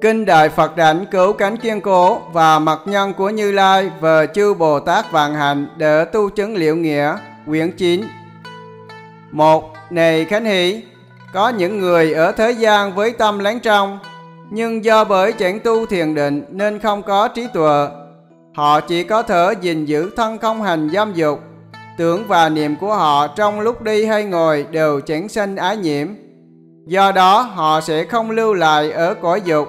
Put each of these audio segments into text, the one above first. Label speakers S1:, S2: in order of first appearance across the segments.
S1: Kinh Đại Phật Đảnh cứu cánh kiên cố và mật nhân của Như Lai về chư Bồ Tát vạn hạnh để tu chứng liệu nghĩa, quyển 9. một Này Khánh Hỷ, có những người ở thế gian với tâm lắng trong, nhưng do bởi chẳng tu thiền định nên không có trí tuệ. Họ chỉ có thể gìn giữ thân không hành dâm dục, tưởng và niệm của họ trong lúc đi hay ngồi đều chẳng sanh ái nhiễm. Do đó họ sẽ không lưu lại ở cõi dục.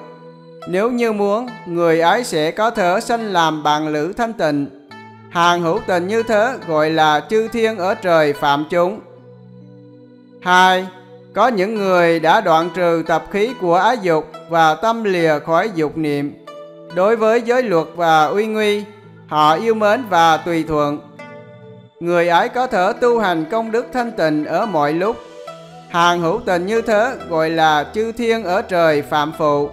S1: Nếu như muốn, người ấy sẽ có thể sanh làm bạn lữ thanh tịnh. Hàng hữu tình như thế gọi là chư thiên ở trời phạm chúng. 2. Có những người đã đoạn trừ tập khí của ái dục và tâm lìa khỏi dục niệm. Đối với giới luật và uy nguy, họ yêu mến và tùy thuận. Người ấy có thể tu hành công đức thanh tịnh ở mọi lúc. Hàng hữu tình như thế gọi là chư thiên ở trời phạm phụ.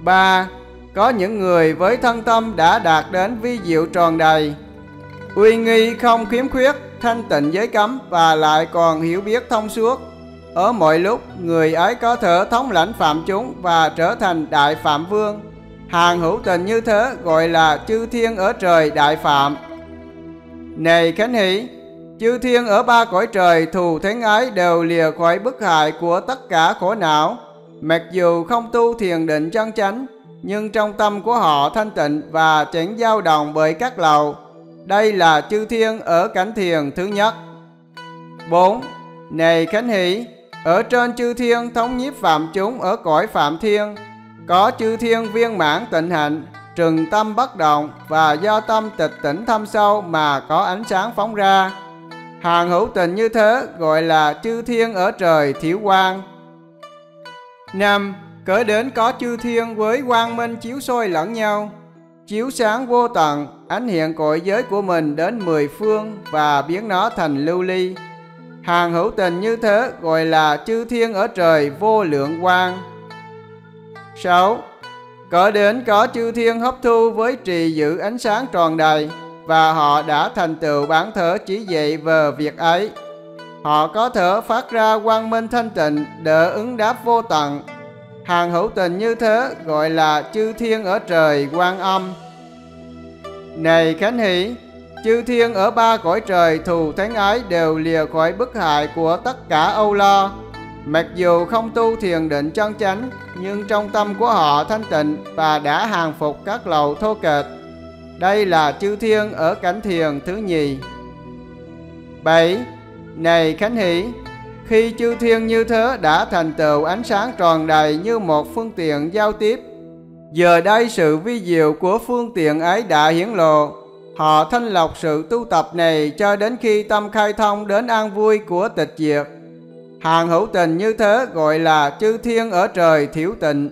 S1: 3. Có những người với thân tâm đã đạt đến vi diệu tròn đầy, uy nghi không khiếm khuyết, thanh tịnh giới cấm và lại còn hiểu biết thông suốt. Ở mọi lúc, người ấy có thể thống lãnh phạm chúng và trở thành đại phạm vương. Hàng hữu tình như thế gọi là chư thiên ở trời đại phạm. Này Khánh Hỷ, chư thiên ở ba cõi trời thù thánh ái đều lìa khỏi bức hại của tất cả khổ não. Mặc dù không tu thiền định chân chánh, nhưng trong tâm của họ thanh tịnh và chẳng dao động bởi các lầu. Đây là chư thiên ở cảnh thiền thứ nhất. 4. Này Khánh Hỷ, ở trên chư thiên thống nhiếp phạm chúng ở cõi phạm thiên, có chư thiên viên mãn tịnh hạnh, trừng tâm bất động và do tâm tịch tỉnh thâm sâu mà có ánh sáng phóng ra. Hàng hữu tình như thế gọi là chư thiên ở trời thiếu quang năm Cỡ đến có chư thiên với quang minh chiếu soi lẫn nhau, chiếu sáng vô tận, ánh hiện cội giới của mình đến mười phương và biến nó thành lưu ly. Hàng hữu tình như thế gọi là chư thiên ở trời vô lượng quang. 6. Cỡ đến có chư thiên hấp thu với trì giữ ánh sáng tròn đầy và họ đã thành tựu bản thở chỉ dạy về việc ấy. Họ có thể phát ra quang minh thanh tịnh để ứng đáp vô tận. Hàng hữu tình như thế gọi là chư thiên ở trời quan âm. Này Khánh Hỷ, chư thiên ở ba cõi trời thù thánh ái đều lìa khỏi bức hại của tất cả âu lo. Mặc dù không tu thiền định chân chánh, nhưng trong tâm của họ thanh tịnh và đã hàng phục các lầu thô kệch. Đây là chư thiên ở cảnh thiền thứ nhì. 7. Này Khánh Hỷ, khi chư thiên như thế đã thành tựu ánh sáng tròn đầy như một phương tiện giao tiếp, giờ đây sự vi diệu của phương tiện ấy đã hiển lộ. Họ thanh lọc sự tu tập này cho đến khi tâm khai thông đến an vui của tịch diệt. Hàng hữu tình như thế gọi là chư thiên ở trời thiểu tịnh.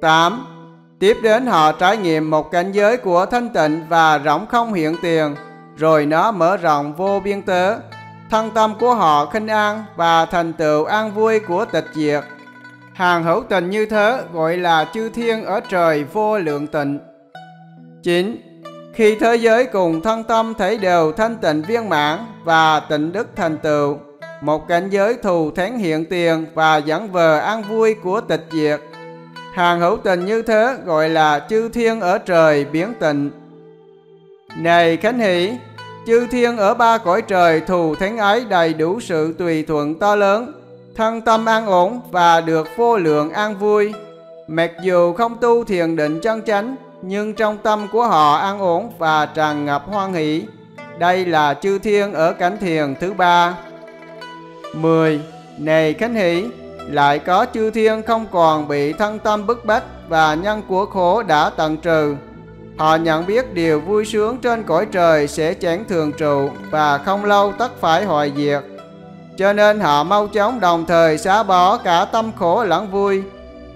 S1: 8. Tiếp đến họ trải nghiệm một cảnh giới của thanh tịnh và rỗng không hiện tiền, rồi nó mở rộng vô biên tớ Thân tâm của họ khinh an và thành tựu an vui của tịch diệt. Hàng hữu tình như thế gọi là chư thiên ở trời vô lượng tịnh. 9. Khi thế giới cùng thân tâm thấy đều thanh tịnh viên mãn và tịnh đức thành tựu, một cảnh giới thù thắng hiện tiền và dẫn về an vui của tịch diệt. Hàng hữu tình như thế gọi là chư thiên ở trời biến tịnh. Này Khánh Hỷ, chư thiên ở ba cõi trời thù thánh ái đầy đủ sự tùy thuận to lớn, thân tâm an ổn và được vô lượng an vui. Mặc dù không tu thiền định chân chánh, nhưng trong tâm của họ an ổn và tràn ngập hoan hỷ. Đây là chư thiên ở cảnh thiền thứ ba. 10. Này Khánh Hỷ, lại có chư thiên không còn bị thân tâm bức bách và nhân của khổ đã tận trừ. Họ nhận biết điều vui sướng trên cõi trời sẽ chẳng thường trụ và không lâu tất phải hoại diệt. Cho nên họ mau chóng đồng thời xá bỏ cả tâm khổ lẫn vui.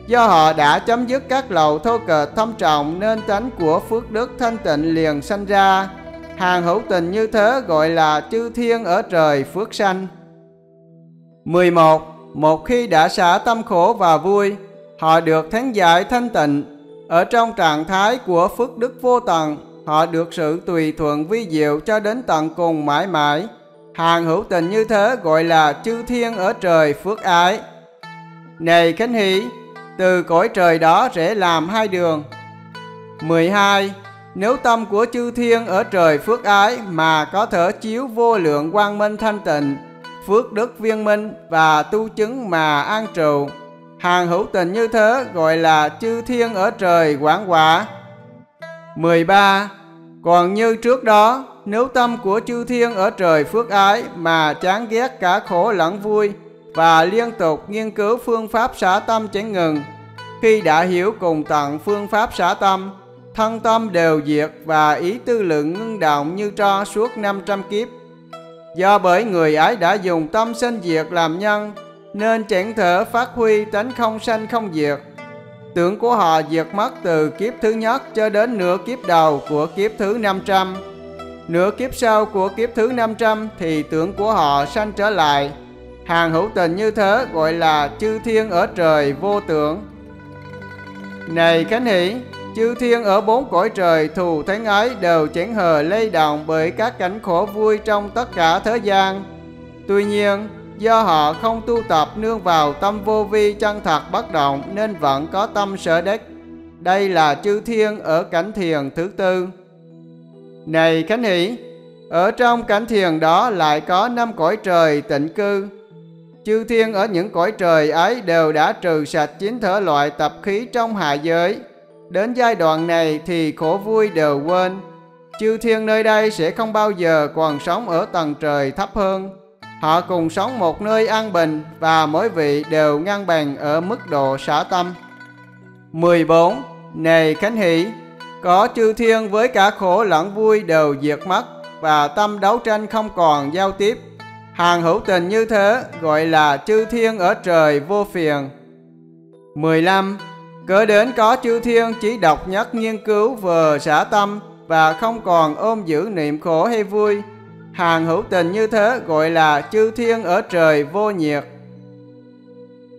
S1: Do họ đã chấm dứt các lầu thô cờ thâm trọng nên tánh của phước đức thanh tịnh liền sanh ra. Hàng hữu tình như thế gọi là chư thiên ở trời phước sanh. 11. Một khi đã xả tâm khổ và vui, họ được thắng giải thanh tịnh. Ở trong trạng thái của phước đức vô tận, họ được sự tùy thuận vi diệu cho đến tận cùng mãi mãi. Hàng hữu tình như thế gọi là chư thiên ở trời phước ái. Này Khánh Hỷ, từ cõi trời đó sẽ làm hai đường. 12. Nếu tâm của chư thiên ở trời phước ái mà có thể chiếu vô lượng quang minh thanh tịnh, phước đức viên minh và tu chứng mà an trụ, hàng hữu tình như thế gọi là chư thiên ở trời quảng quả. 13. Còn như trước đó, nếu tâm của chư thiên ở trời phước ái mà chán ghét cả khổ lẫn vui và liên tục nghiên cứu phương pháp xả tâm chẳng ngừng, khi đã hiểu cùng tận phương pháp xả tâm, thân tâm đều diệt và ý tư lượng ngưng động như tro suốt 500 kiếp. Do bởi người ấy đã dùng tâm sinh diệt làm nhân, nên chẳng thể phát huy tánh không sanh không diệt. Tưởng của họ diệt mất từ kiếp thứ nhất cho đến nửa kiếp đầu của kiếp thứ 500. Nửa kiếp sau của kiếp thứ 500 thì tưởng của họ sanh trở lại. Hàng hữu tình như thế gọi là chư thiên ở trời vô tưởng. Này Khánh Hỷ, chư thiên ở bốn cõi trời thù thánh ái đều chẳng hờ lay động bởi các cảnh khổ vui trong tất cả thế gian. Tuy nhiên, do họ không tu tập nương vào tâm vô vi chân thật bất động nên vẫn có tâm sở đắc. Đây là chư thiên ở cảnh thiền thứ tư. Này Khánh Hỷ, ở trong cảnh thiền đó lại có năm cõi trời tịnh cư. Chư thiên ở những cõi trời ấy đều đã trừ sạch chín thở loại tập khí trong hạ giới. Đến giai đoạn này thì khổ vui đều quên. Chư thiên nơi đây sẽ không bao giờ còn sống ở tầng trời thấp hơn. Họ cùng sống một nơi an bình và mỗi vị đều ngang bằng ở mức độ xã tâm. 14. Này Khánh Hỷ, có chư thiên với cả khổ lẫn vui đều diệt mất và tâm đấu tranh không còn giao tiếp. Hàng hữu tình như thế gọi là chư thiên ở trời vô phiền. 15. Cỡ đến có chư thiên chỉ độc nhất nghiên cứu vừa xả tâm và không còn ôm giữ niệm khổ hay vui. Hàng hữu tình như thế gọi là chư thiên ở trời vô nhiệt.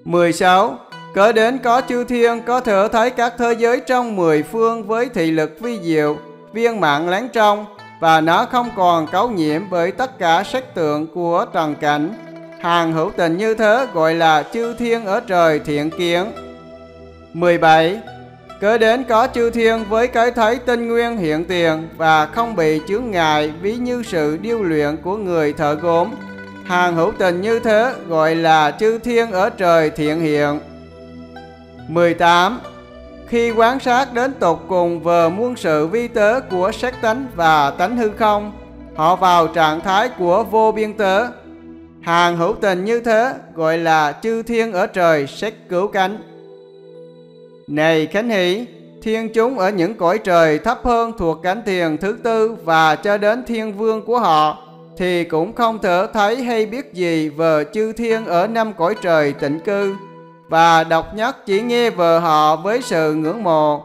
S1: 16. Cỡ đến có chư thiên có thể thấy các thế giới trong mười phương với thị lực vi diệu, viên mạng láng trong và nó không còn cấu nhiễm bởi tất cả sắc tượng của trần cảnh. Hàng hữu tình như thế gọi là chư thiên ở trời thiện kiến. 17. Cớ đến có chư thiên với cái thấy tinh nguyên hiện tiền và không bị chướng ngại ví như sự điêu luyện của người thợ gốm. Hàng hữu tình như thế gọi là chư thiên ở trời thiện hiện. 18. Khi quan sát đến tột cùng vờ muôn sự vi tế của sắc tánh và tánh hư không, họ vào trạng thái của vô biên tế. Hàng hữu tình như thế gọi là chư thiên ở trời sắc cứu cánh. Này Khánh Hỷ, thiên chúng ở những cõi trời thấp hơn thuộc cánh thiền thứ tư và cho đến thiên vương của họ, thì cũng không thể thấy hay biết gì về chư thiên ở năm cõi trời tịnh cư, và độc nhất chỉ nghe về họ với sự ngưỡng mộ.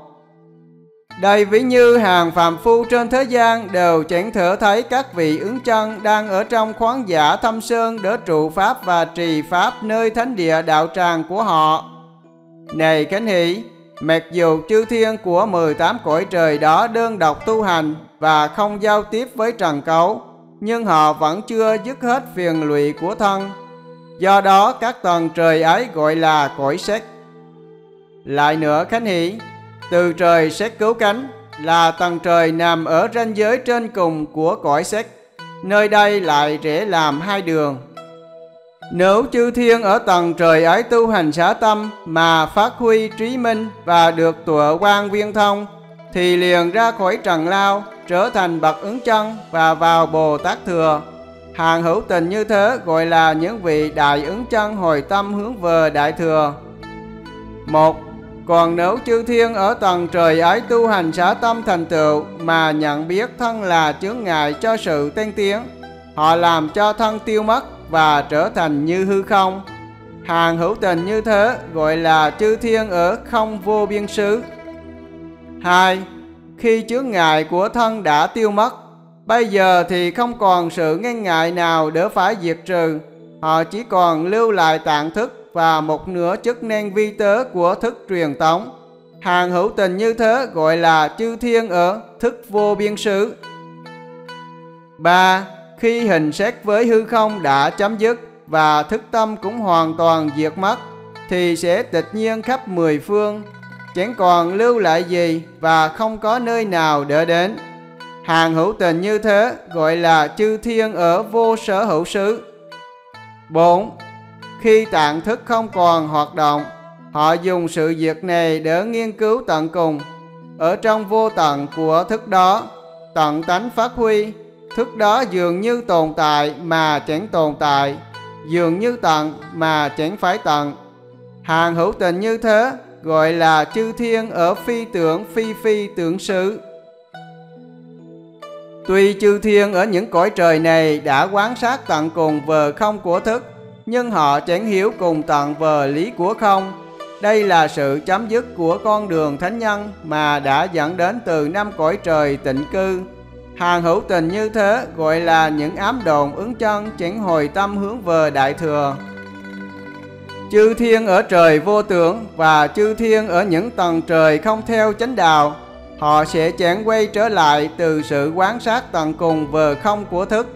S1: Đây ví như hàng phàm phu trên thế gian đều chẳng thể thấy các vị ứng chân đang ở trong khoáng giả thâm sơn để trụ pháp và trì pháp nơi thánh địa đạo tràng của họ. Này Khánh Hỷ, mặc dù chư thiên của 18 cõi trời đó đơn độc tu hành và không giao tiếp với trần cấu, nhưng họ vẫn chưa dứt hết phiền lụy của thân. Do đó các tầng trời ấy gọi là cõi xét. Lại nữa Khánh Hỷ, từ trời xét cứu cánh là tầng trời nằm ở ranh giới trên cùng của cõi xét. Nơi đây lại rẽ làm hai đường nếu chư thiên ở tầng trời ấy tu hành xả tâm mà phát huy trí minh và được tụa quan viên thông, thì liền ra khỏi trần lao, trở thành bậc ứng chân và vào Bồ Tát Thừa. Hàng hữu tình như thế gọi là những vị đại ứng chân hồi tâm hướng về Đại Thừa. một Còn nếu chư thiên ở tầng trời ấy tu hành xả tâm thành tựu mà nhận biết thân là chướng ngại cho sự tiên tiến, họ làm cho thân tiêu mất và trở thành như hư không. Hàng hữu tình như thế gọi là chư thiên ở không vô biên xứ. Hai, Khi chướng ngại của thân đã tiêu mất, bây giờ thì không còn sự ngăn ngại nào để phải diệt trừ. Họ chỉ còn lưu lại tạng thức và một nửa chức năng vi tế của thức truyền tống. Hàng hữu tình như thế gọi là chư thiên ở thức vô biên xứ. 3 khi hình xét với hư không đã chấm dứt và thức tâm cũng hoàn toàn diệt mất, thì sẽ tịch nhiên khắp mười phương, chẳng còn lưu lại gì và không có nơi nào đỡ đến. Hàng hữu tình như thế gọi là chư thiên ở vô sở hữu xứ. 4. Khi tạng thức không còn hoạt động, họ dùng sự việc này để nghiên cứu tận cùng. Ở trong vô tận của thức đó, tận tánh phát huy, thức đó dường như tồn tại mà chẳng tồn tại, dường như tận mà chẳng phải tận. Hàng hữu tình như thế gọi là chư thiên ở phi tưởng phi phi tưởng xứ. Tuy chư thiên ở những cõi trời này đã quán sát tận cùng vờ không của thức, nhưng họ chẳng hiểu cùng tận vờ lý của không. Đây là sự chấm dứt của con đường thánh nhân mà đã dẫn đến từ năm cõi trời tịnh cư. Hàng hữu tình như thế gọi là những ám đồn ứng chân chẳng hồi tâm hướng về đại thừa. Chư thiên ở trời vô tưởng và chư thiên ở những tầng trời không theo chánh đạo họ sẽ chẳng quay trở lại từ sự quán sát tận cùng vờ không của thức.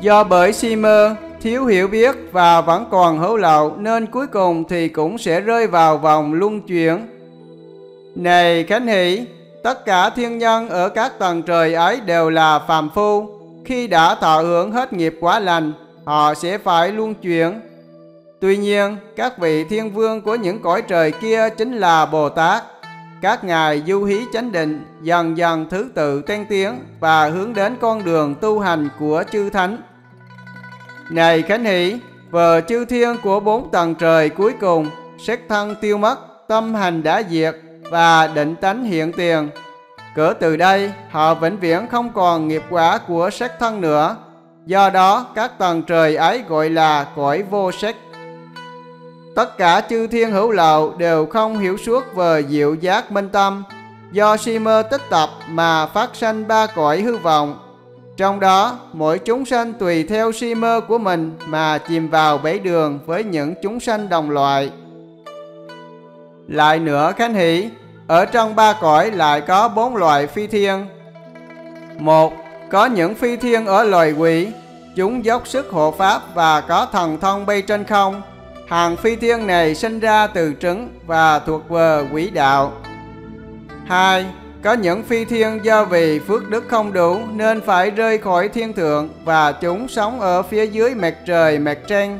S1: Do bởi si mơ, thiếu hiểu biết và vẫn còn hữu lậu nên cuối cùng thì cũng sẽ rơi vào vòng luân chuyển. Này Khánh Hỷ, tất cả thiên nhân ở các tầng trời ấy đều là phàm phu. Khi đã thọ hưởng hết nghiệp quả lành, họ sẽ phải luân chuyển. Tuy nhiên, các vị thiên vương của những cõi trời kia chính là Bồ Tát các ngài du hí chánh định dần dần thứ tự tên tiếng và hướng đến con đường tu hành của chư thánh. Này Khánh Hỷ, vờ chư thiên của bốn tầng trời cuối cùng, sắc thân tiêu mất, tâm hành đã diệt và định tánh hiện tiền. Cỡ từ đây, họ vĩnh viễn không còn nghiệp quả của sắc thân nữa. Do đó, các tầng trời ấy gọi là cõi vô sắc. Tất cả chư thiên hữu lậu đều không hiểu suốt về diệu giác minh tâm, do si mơ tích tập mà phát sanh ba cõi hư vọng. Trong đó, mỗi chúng sanh tùy theo si mơ của mình mà chìm vào bể đường với những chúng sanh đồng loại. Lại nữa Khánh Hỷ, ở trong ba cõi lại có bốn loại phi thiên. Một, có những phi thiên ở loài quỷ, chúng dốc sức hộ pháp và có thần thông bay trên không, Hàng phi thiên này sinh ra từ trứng và thuộc về quỷ đạo. hai Có những phi thiên do vì phước đức không đủ nên phải rơi khỏi thiên thượng và chúng sống ở phía dưới mặt trời mặt trăng.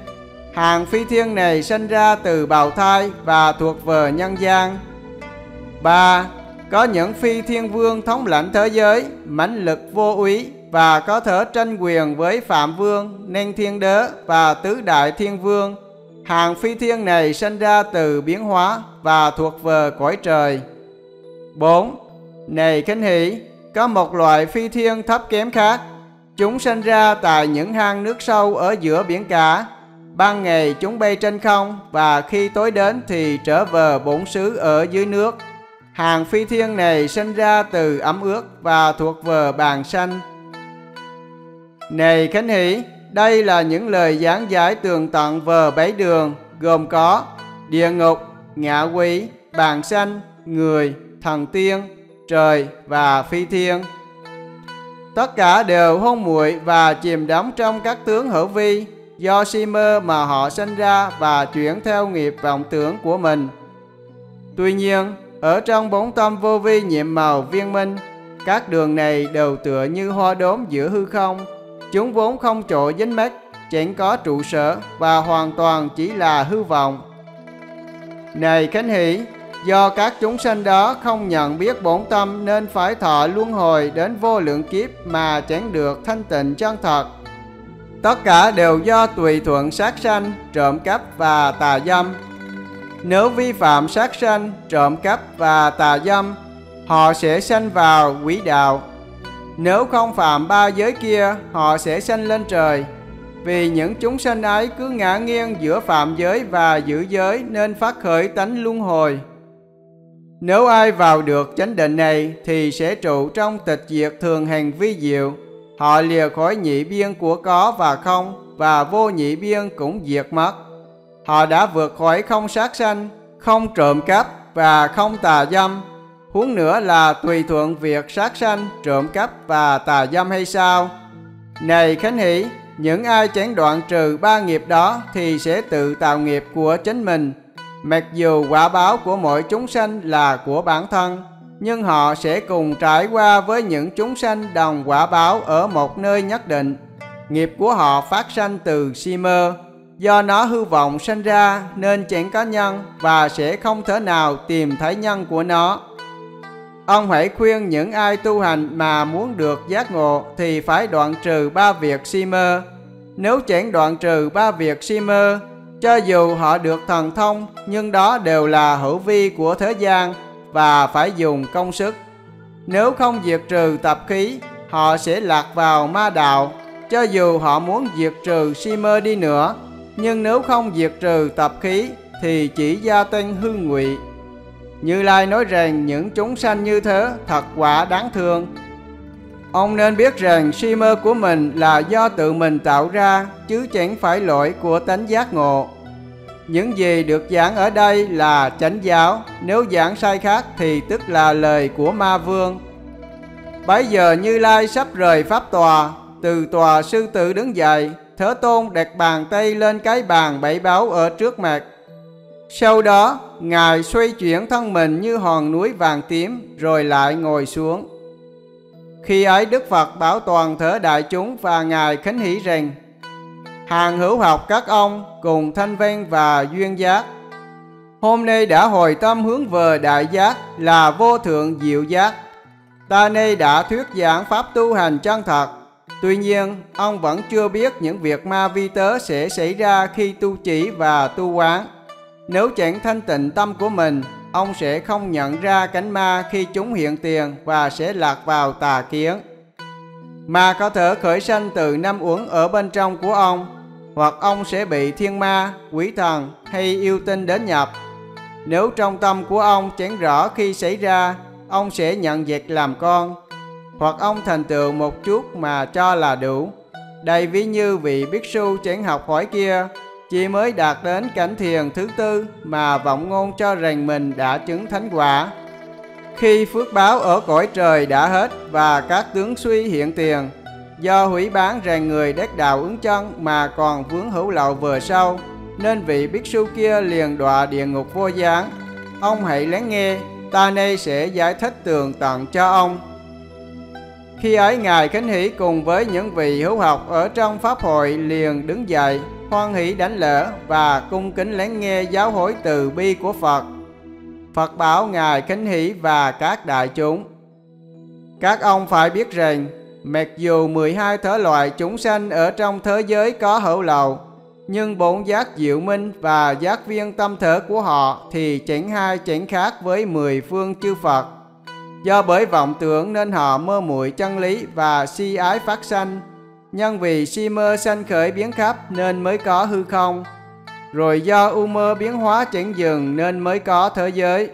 S1: Hàng phi thiên này sinh ra từ bào thai và thuộc về nhân gian. 3. Có những phi thiên vương thống lãnh thế giới, mãnh lực vô úy và có thể tranh quyền với Phạm Vương, Ninh Thiên Đế và Tứ Đại Thiên Vương Hàng phi thiên này sinh ra từ biến hóa và thuộc về cõi trời. 4. Này kinh Hỷ, có một loại phi thiên thấp kém khác. Chúng sinh ra tại những hang nước sâu ở giữa biển cả. Ban ngày chúng bay trên không và khi tối đến thì trở về bổn xứ ở dưới nước. Hàng phi thiên này sinh ra từ ấm ướt và thuộc về bàn xanh. Này Khánh Hỷ, đây là những lời giảng giải tường tận về bảy đường, gồm có địa ngục, ngạ quỷ, bàn sanh, người, thần tiên, trời và phi thiên. Tất cả đều hôn muội và chìm đắm trong các tướng hữu vi, do si mơ mà họ sinh ra và chuyển theo nghiệp vọng tưởng của mình. Tuy nhiên, ở trong bốn tâm vô vi nhiệm màu viên minh, các đường này đều tựa như hoa đốm giữa hư không, Chúng vốn không chỗ dính mắt, chẳng có trụ sở và hoàn toàn chỉ là hư vọng. Này Khánh Hỷ, do các chúng sanh đó không nhận biết bổn tâm nên phải thọ luân hồi đến vô lượng kiếp mà chẳng được thanh tịnh chân thật. Tất cả đều do tùy thuận sát sanh, trộm cắp và tà dâm. Nếu vi phạm sát sanh, trộm cắp và tà dâm, họ sẽ sanh vào quỷ đạo nếu không phạm ba giới kia, họ sẽ sanh lên trời. Vì những chúng sanh ấy cứ ngã nghiêng giữa phạm giới và giữ giới nên phát khởi tánh luân hồi. Nếu ai vào được chánh định này thì sẽ trụ trong tịch diệt thường hành vi diệu. Họ lìa khỏi nhị biên của có và không và vô nhị biên cũng diệt mất. Họ đã vượt khỏi không sát sanh, không trộm cắp và không tà dâm Huống nữa là tùy thuận việc sát sanh, trộm cắp và tà dâm hay sao? Này Khánh Hỷ, những ai chán đoạn trừ ba nghiệp đó thì sẽ tự tạo nghiệp của chính mình. Mặc dù quả báo của mỗi chúng sanh là của bản thân, nhưng họ sẽ cùng trải qua với những chúng sanh đồng quả báo ở một nơi nhất định. Nghiệp của họ phát sanh từ si mơ, do nó hư vọng sanh ra nên chẳng có nhân và sẽ không thể nào tìm thấy nhân của nó. Ông hãy khuyên những ai tu hành mà muốn được giác ngộ thì phải đoạn trừ ba việc si mơ. Nếu chẳng đoạn trừ ba việc si mơ, cho dù họ được thần thông nhưng đó đều là hữu vi của thế gian và phải dùng công sức. Nếu không diệt trừ tập khí, họ sẽ lạc vào ma đạo. Cho dù họ muốn diệt trừ si mơ đi nữa, nhưng nếu không diệt trừ tập khí thì chỉ gia tăng hư ngụy như Lai nói rằng những chúng sanh như thế thật quả đáng thương. Ông nên biết rằng si mơ của mình là do tự mình tạo ra, chứ chẳng phải lỗi của tánh giác ngộ. Những gì được giảng ở đây là chánh giáo, nếu giảng sai khác thì tức là lời của ma vương. Bấy giờ Như Lai sắp rời pháp tòa, từ tòa sư tử đứng dậy, Thế Tôn đặt bàn tay lên cái bàn bảy báo ở trước mặt, sau đó, Ngài xoay chuyển thân mình như hòn núi vàng tím rồi lại ngồi xuống. Khi ấy Đức Phật bảo toàn thể đại chúng và Ngài khánh hỷ rằng Hàng hữu học các ông cùng thanh văn và duyên giác. Hôm nay đã hồi tâm hướng về đại giác là vô thượng diệu giác. Ta nay đã thuyết giảng pháp tu hành chân thật. Tuy nhiên, ông vẫn chưa biết những việc ma vi tớ sẽ xảy ra khi tu chỉ và tu quán. Nếu chẳng thanh tịnh tâm của mình, ông sẽ không nhận ra cánh ma khi chúng hiện tiền và sẽ lạc vào tà kiến. Ma có thể khởi sanh từ năm uẩn ở bên trong của ông, hoặc ông sẽ bị thiên ma, quỷ thần hay yêu tinh đến nhập. Nếu trong tâm của ông chẳng rõ khi xảy ra, ông sẽ nhận việc làm con, hoặc ông thành tựu một chút mà cho là đủ. Đây ví như vị biết su chẳng học hỏi kia chỉ mới đạt đến cảnh thiền thứ tư mà vọng ngôn cho rằng mình đã chứng thánh quả. Khi phước báo ở cõi trời đã hết và các tướng suy hiện tiền, do hủy bán rèn người đét đạo ứng chân mà còn vướng hữu lậu vừa sau, nên vị biết su kia liền đọa địa ngục vô gián. Ông hãy lắng nghe, ta nay sẽ giải thích tường tận cho ông. Khi ấy Ngài Khánh Hỷ cùng với những vị hữu học ở trong Pháp hội liền đứng dậy, hoan hỷ đánh lễ và cung kính lắng nghe giáo hối từ bi của Phật. Phật bảo Ngài Khánh Hỷ và các đại chúng. Các ông phải biết rằng, mặc dù 12 thể loại chúng sanh ở trong thế giới có hữu lậu, nhưng bốn giác diệu minh và giác viên tâm thể của họ thì chẳng hai chẳng khác với mười phương chư Phật. Do bởi vọng tưởng nên họ mơ muội chân lý và si ái phát sanh, nhân vì si mơ sanh khởi biến khắp nên mới có hư không. Rồi do u mơ biến hóa chẳng dừng nên mới có thế giới.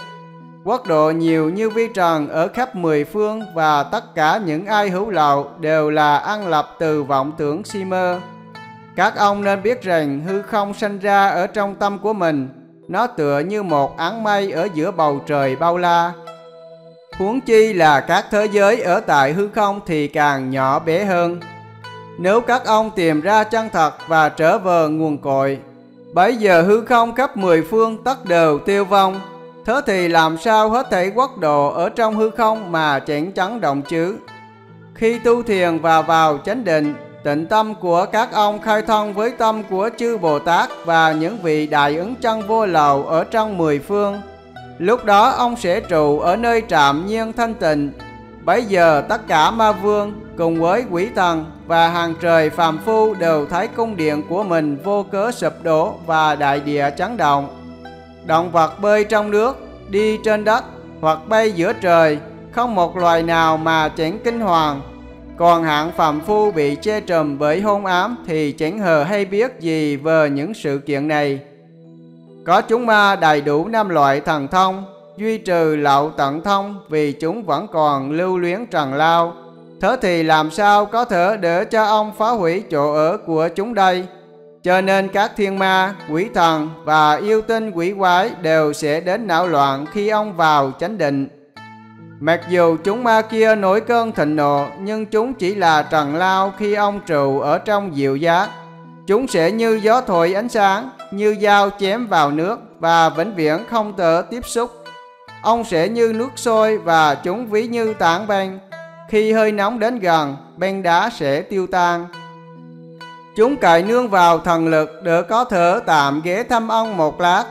S1: Quốc độ nhiều như vi trần ở khắp mười phương và tất cả những ai hữu lậu đều là ăn lập từ vọng tưởng si mơ. Các ông nên biết rằng hư không sanh ra ở trong tâm của mình, nó tựa như một áng mây ở giữa bầu trời bao la. Huống chi là các thế giới ở tại hư không thì càng nhỏ bé hơn. Nếu các ông tìm ra chân thật và trở về nguồn cội, bấy giờ hư không khắp mười phương tất đều tiêu vong. Thế thì làm sao hết thảy quốc độ ở trong hư không mà chẳng chấn động chứ? Khi tu thiền và vào chánh định, tịnh tâm của các ông khai thông với tâm của chư Bồ Tát và những vị đại ứng chân vô lậu ở trong mười phương. Lúc đó ông sẽ trụ ở nơi trạm nhiên thanh tịnh. Bấy giờ tất cả ma vương cùng với quỷ thần và hàng trời phàm phu đều thấy cung điện của mình vô cớ sụp đổ và đại địa chấn động. Động vật bơi trong nước, đi trên đất hoặc bay giữa trời, không một loài nào mà chẳng kinh hoàng. Còn hạng phạm phu bị che trùm bởi hôn ám thì chẳng hờ hay biết gì về những sự kiện này. Có chúng ma đầy đủ năm loại thần thông, duy trừ lậu tận thông vì chúng vẫn còn lưu luyến trần lao Thế thì làm sao có thể để cho ông phá hủy chỗ ở của chúng đây? Cho nên các thiên ma, quỷ thần và yêu tinh quỷ quái đều sẽ đến não loạn khi ông vào chánh định. Mặc dù chúng ma kia nổi cơn thịnh nộ, nhưng chúng chỉ là trần lao khi ông trụ ở trong diệu giác. Chúng sẽ như gió thổi ánh sáng, như dao chém vào nước và vĩnh viễn không tờ tiếp xúc. Ông sẽ như nước sôi và chúng ví như tảng băng. Khi hơi nóng đến gần, băng đá sẽ tiêu tan. Chúng cậy nương vào thần lực để có thể tạm ghé thăm ông một lát.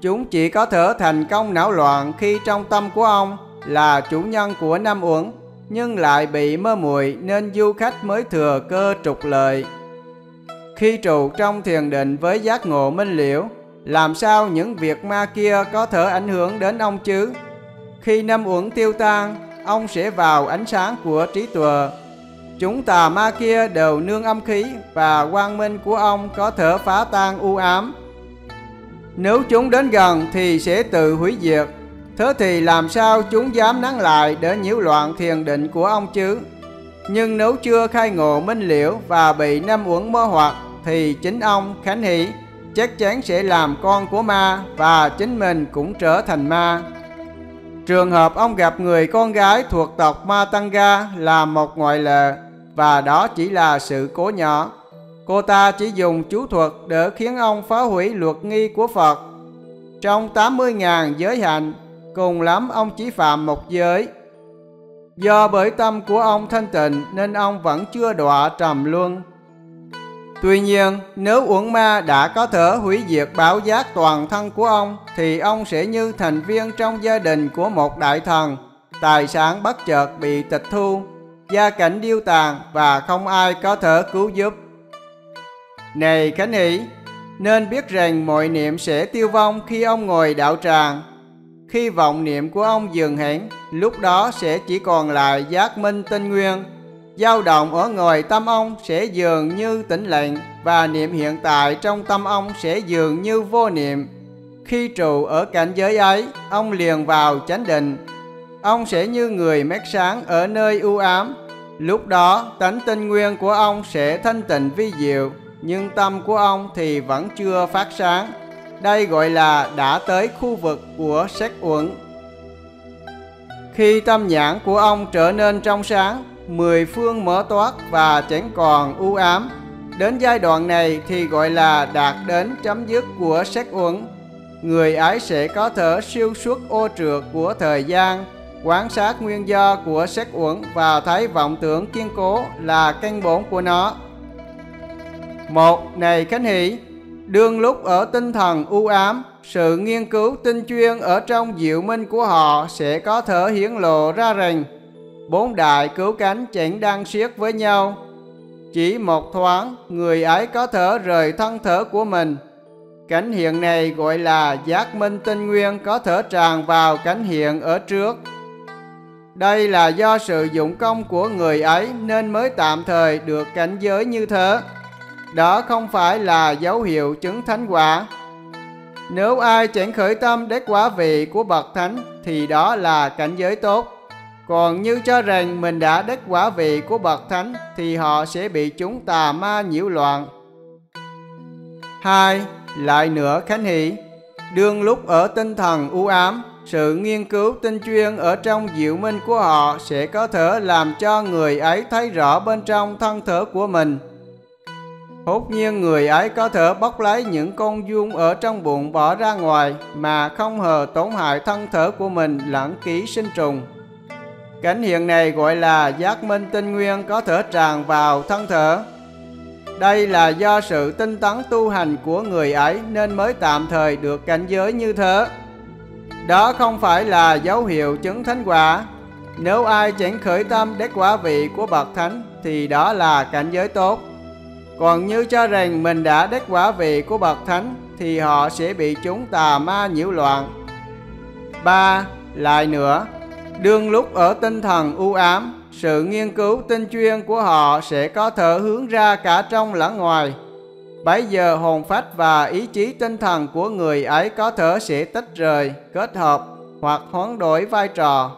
S1: Chúng chỉ có thể thành công não loạn khi trong tâm của ông là chủ nhân của năm uẩn, nhưng lại bị mơ muội nên du khách mới thừa cơ trục lợi. Khi trụ trong thiền định với giác ngộ minh liễu, làm sao những việc ma kia có thể ảnh hưởng đến ông chứ? Khi năm uẩn tiêu tan, ông sẽ vào ánh sáng của trí tuệ. Chúng tà ma kia đều nương âm khí và quang minh của ông có thể phá tan u ám. Nếu chúng đến gần thì sẽ tự hủy diệt. Thế thì làm sao chúng dám nắng lại để nhiễu loạn thiền định của ông chứ? Nhưng nếu chưa khai ngộ minh liễu và bị năm uẩn mơ hoặc, thì chính ông Khánh Hỷ chắc chắn sẽ làm con của ma và chính mình cũng trở thành ma. Trường hợp ông gặp người con gái thuộc tộc Ma Tăng Ga là một ngoại lệ và đó chỉ là sự cố nhỏ. Cô ta chỉ dùng chú thuật để khiến ông phá hủy luật nghi của Phật. Trong 80.000 giới hạnh, cùng lắm ông chỉ phạm một giới. Do bởi tâm của ông thanh tịnh nên ông vẫn chưa đọa trầm luân. Tuy nhiên, nếu uẩn ma đã có thể hủy diệt báo giác toàn thân của ông, thì ông sẽ như thành viên trong gia đình của một đại thần. Tài sản bất chợt bị tịch thu, gia cảnh điêu tàn và không ai có thể cứu giúp. Này Khánh Hỷ, nên biết rằng mọi niệm sẽ tiêu vong khi ông ngồi đạo tràng. Khi vọng niệm của ông dừng hẳn, lúc đó sẽ chỉ còn lại giác minh tinh nguyên dao động ở ngồi tâm ông sẽ dường như tĩnh lặng và niệm hiện tại trong tâm ông sẽ dường như vô niệm. Khi trụ ở cảnh giới ấy, ông liền vào chánh định. Ông sẽ như người mét sáng ở nơi u ám. Lúc đó, tánh tinh nguyên của ông sẽ thanh tịnh vi diệu, nhưng tâm của ông thì vẫn chưa phát sáng. Đây gọi là đã tới khu vực của sắc uẩn. Khi tâm nhãn của ông trở nên trong sáng, mười phương mở toát và chẳng còn u ám. Đến giai đoạn này thì gọi là đạt đến chấm dứt của sắc uẩn. Người ấy sẽ có thể siêu xuất ô trượt của thời gian, quan sát nguyên do của sắc uẩn và thấy vọng tưởng kiên cố là căn bổn của nó. Một, này Khánh Hỷ, đương lúc ở tinh thần u ám, sự nghiên cứu tinh chuyên ở trong diệu minh của họ sẽ có thể hiển lộ ra rằng bốn đại cứu cánh chẳng đang siết với nhau. Chỉ một thoáng, người ấy có thể rời thân thể của mình. Cảnh hiện này gọi là giác minh tinh nguyên có thể tràn vào cảnh hiện ở trước. Đây là do sự dụng công của người ấy nên mới tạm thời được cảnh giới như thế. Đó không phải là dấu hiệu chứng thánh quả. Nếu ai chẳng khởi tâm đế quả vị của bậc thánh thì đó là cảnh giới tốt. Còn như cho rằng mình đã đắc quả vị của bậc thánh thì họ sẽ bị chúng tà ma nhiễu loạn. Hai, lại nữa khánh hỷ, đương lúc ở tinh thần u ám, sự nghiên cứu tinh chuyên ở trong diệu minh của họ sẽ có thể làm cho người ấy thấy rõ bên trong thân thể của mình. Hốt nhiên người ấy có thể bóc lấy những con dung ở trong bụng bỏ ra ngoài mà không hề tổn hại thân thể của mình lẫn ký sinh trùng. Cảnh hiện này gọi là giác minh tinh nguyên có thể tràn vào thân thể. Đây là do sự tinh tấn tu hành của người ấy nên mới tạm thời được cảnh giới như thế. Đó không phải là dấu hiệu chứng thánh quả. Nếu ai chẳng khởi tâm đắc quả vị của bậc thánh thì đó là cảnh giới tốt. Còn như cho rằng mình đã đắc quả vị của bậc thánh thì họ sẽ bị chúng tà ma nhiễu loạn. ba Lại nữa, Đương lúc ở tinh thần u ám, sự nghiên cứu tinh chuyên của họ sẽ có thể hướng ra cả trong lẫn ngoài. Bấy giờ hồn phách và ý chí tinh thần của người ấy có thể sẽ tách rời, kết hợp hoặc hoán đổi vai trò.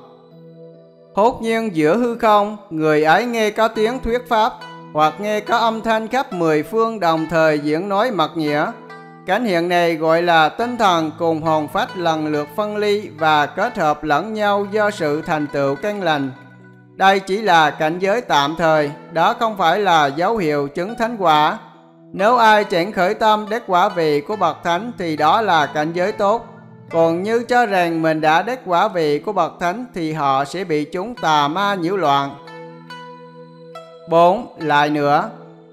S1: Hốt nhiên giữa hư không, người ấy nghe có tiếng thuyết pháp hoặc nghe có âm thanh khắp mười phương đồng thời diễn nói mật nghĩa. Cảnh hiện này gọi là tinh thần cùng hồn phách lần lượt phân ly và kết hợp lẫn nhau do sự thành tựu căn lành. Đây chỉ là cảnh giới tạm thời, đó không phải là dấu hiệu chứng thánh quả. Nếu ai chẳng khởi tâm đắc quả vị của bậc thánh thì đó là cảnh giới tốt. Còn như cho rằng mình đã đắc quả vị của bậc thánh thì họ sẽ bị chúng tà ma nhiễu loạn. 4. Lại nữa,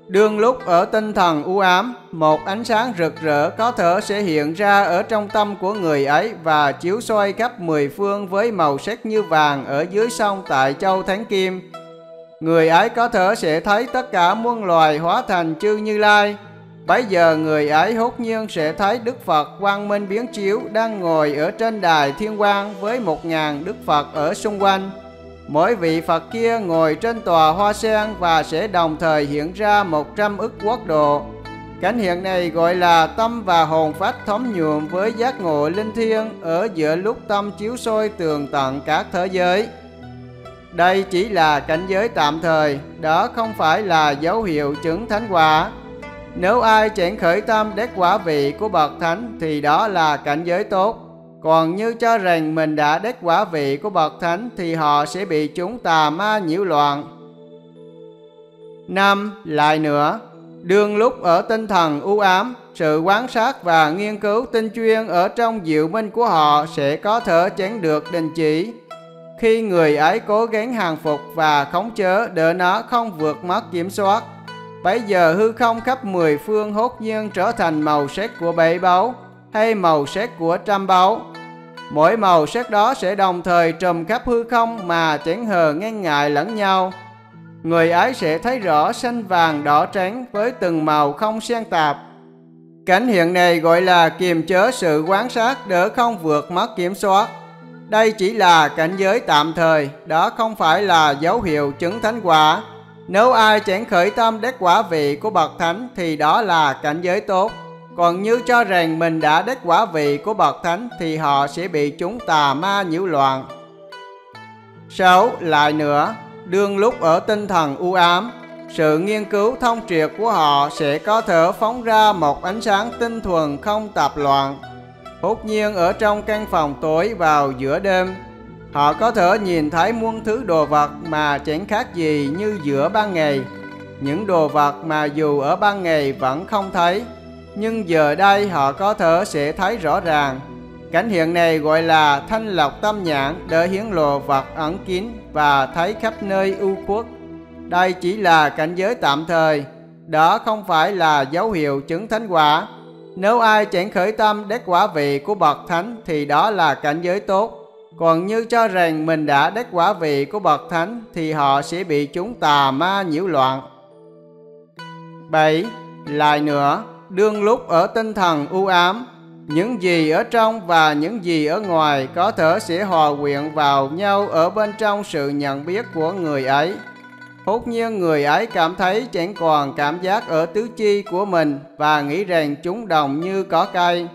S1: Đương lúc ở tinh thần u ám, một ánh sáng rực rỡ có thể sẽ hiện ra ở trong tâm của người ấy và chiếu soi khắp mười phương với màu sắc như vàng ở dưới sông tại châu Thánh Kim. Người ấy có thể sẽ thấy tất cả muôn loài hóa thành chư Như Lai. Bấy giờ người ấy hốt nhiên sẽ thấy Đức Phật quang minh biến chiếu đang ngồi ở trên đài thiên quang với một ngàn Đức Phật ở xung quanh. Mỗi vị Phật kia ngồi trên tòa hoa sen và sẽ đồng thời hiện ra một trăm ức quốc độ. Cảnh hiện này gọi là tâm và hồn phách thấm nhuộm với giác ngộ linh thiêng ở giữa lúc tâm chiếu soi tường tận các thế giới. Đây chỉ là cảnh giới tạm thời, đó không phải là dấu hiệu chứng thánh quả. Nếu ai chẳng khởi tâm đắc quả vị của bậc thánh thì đó là cảnh giới tốt. Còn như cho rằng mình đã đắc quả vị của bậc thánh thì họ sẽ bị chúng tà ma nhiễu loạn. năm Lại nữa, đương lúc ở tinh thần u ám, sự quan sát và nghiên cứu tinh chuyên ở trong diệu minh của họ sẽ có thể tránh được đình chỉ. Khi người ấy cố gắng hàng phục và khống chế để nó không vượt mất kiểm soát, bây giờ hư không khắp mười phương hốt nhiên trở thành màu sắc của bảy báu hay màu sắc của trăm báu Mỗi màu sắc đó sẽ đồng thời trùm khắp hư không mà chẳng hờ ngang ngại lẫn nhau. Người ấy sẽ thấy rõ xanh vàng đỏ trắng với từng màu không xen tạp. Cảnh hiện này gọi là kiềm chế sự quan sát để không vượt mất kiểm soát. Đây chỉ là cảnh giới tạm thời, đó không phải là dấu hiệu chứng thánh quả. Nếu ai chẳng khởi tâm đắc quả vị của bậc thánh thì đó là cảnh giới tốt. Còn như cho rằng mình đã đắc quả vị của bậc thánh thì họ sẽ bị chúng tà ma nhiễu loạn. 6. Lại nữa, đương lúc ở tinh thần u ám, sự nghiên cứu thông triệt của họ sẽ có thể phóng ra một ánh sáng tinh thuần không tạp loạn. Hút nhiên ở trong căn phòng tối vào giữa đêm, họ có thể nhìn thấy muôn thứ đồ vật mà chẳng khác gì như giữa ban ngày. Những đồ vật mà dù ở ban ngày vẫn không thấy, nhưng giờ đây họ có thể sẽ thấy rõ ràng. Cảnh hiện này gọi là thanh lọc tâm nhãn để hiến lộ vật ẩn kín và thấy khắp nơi ưu quốc. Đây chỉ là cảnh giới tạm thời, đó không phải là dấu hiệu chứng thánh quả. Nếu ai chẳng khởi tâm đắc quả vị của bậc thánh thì đó là cảnh giới tốt. Còn như cho rằng mình đã đắc quả vị của bậc thánh thì họ sẽ bị chúng tà ma nhiễu loạn. 7. Lại nữa, đương lúc ở tinh thần u ám những gì ở trong và những gì ở ngoài có thể sẽ hòa quyện vào nhau ở bên trong sự nhận biết của người ấy hốt nhiên người ấy cảm thấy chẳng còn cảm giác ở tứ chi của mình và nghĩ rằng chúng đồng như có cây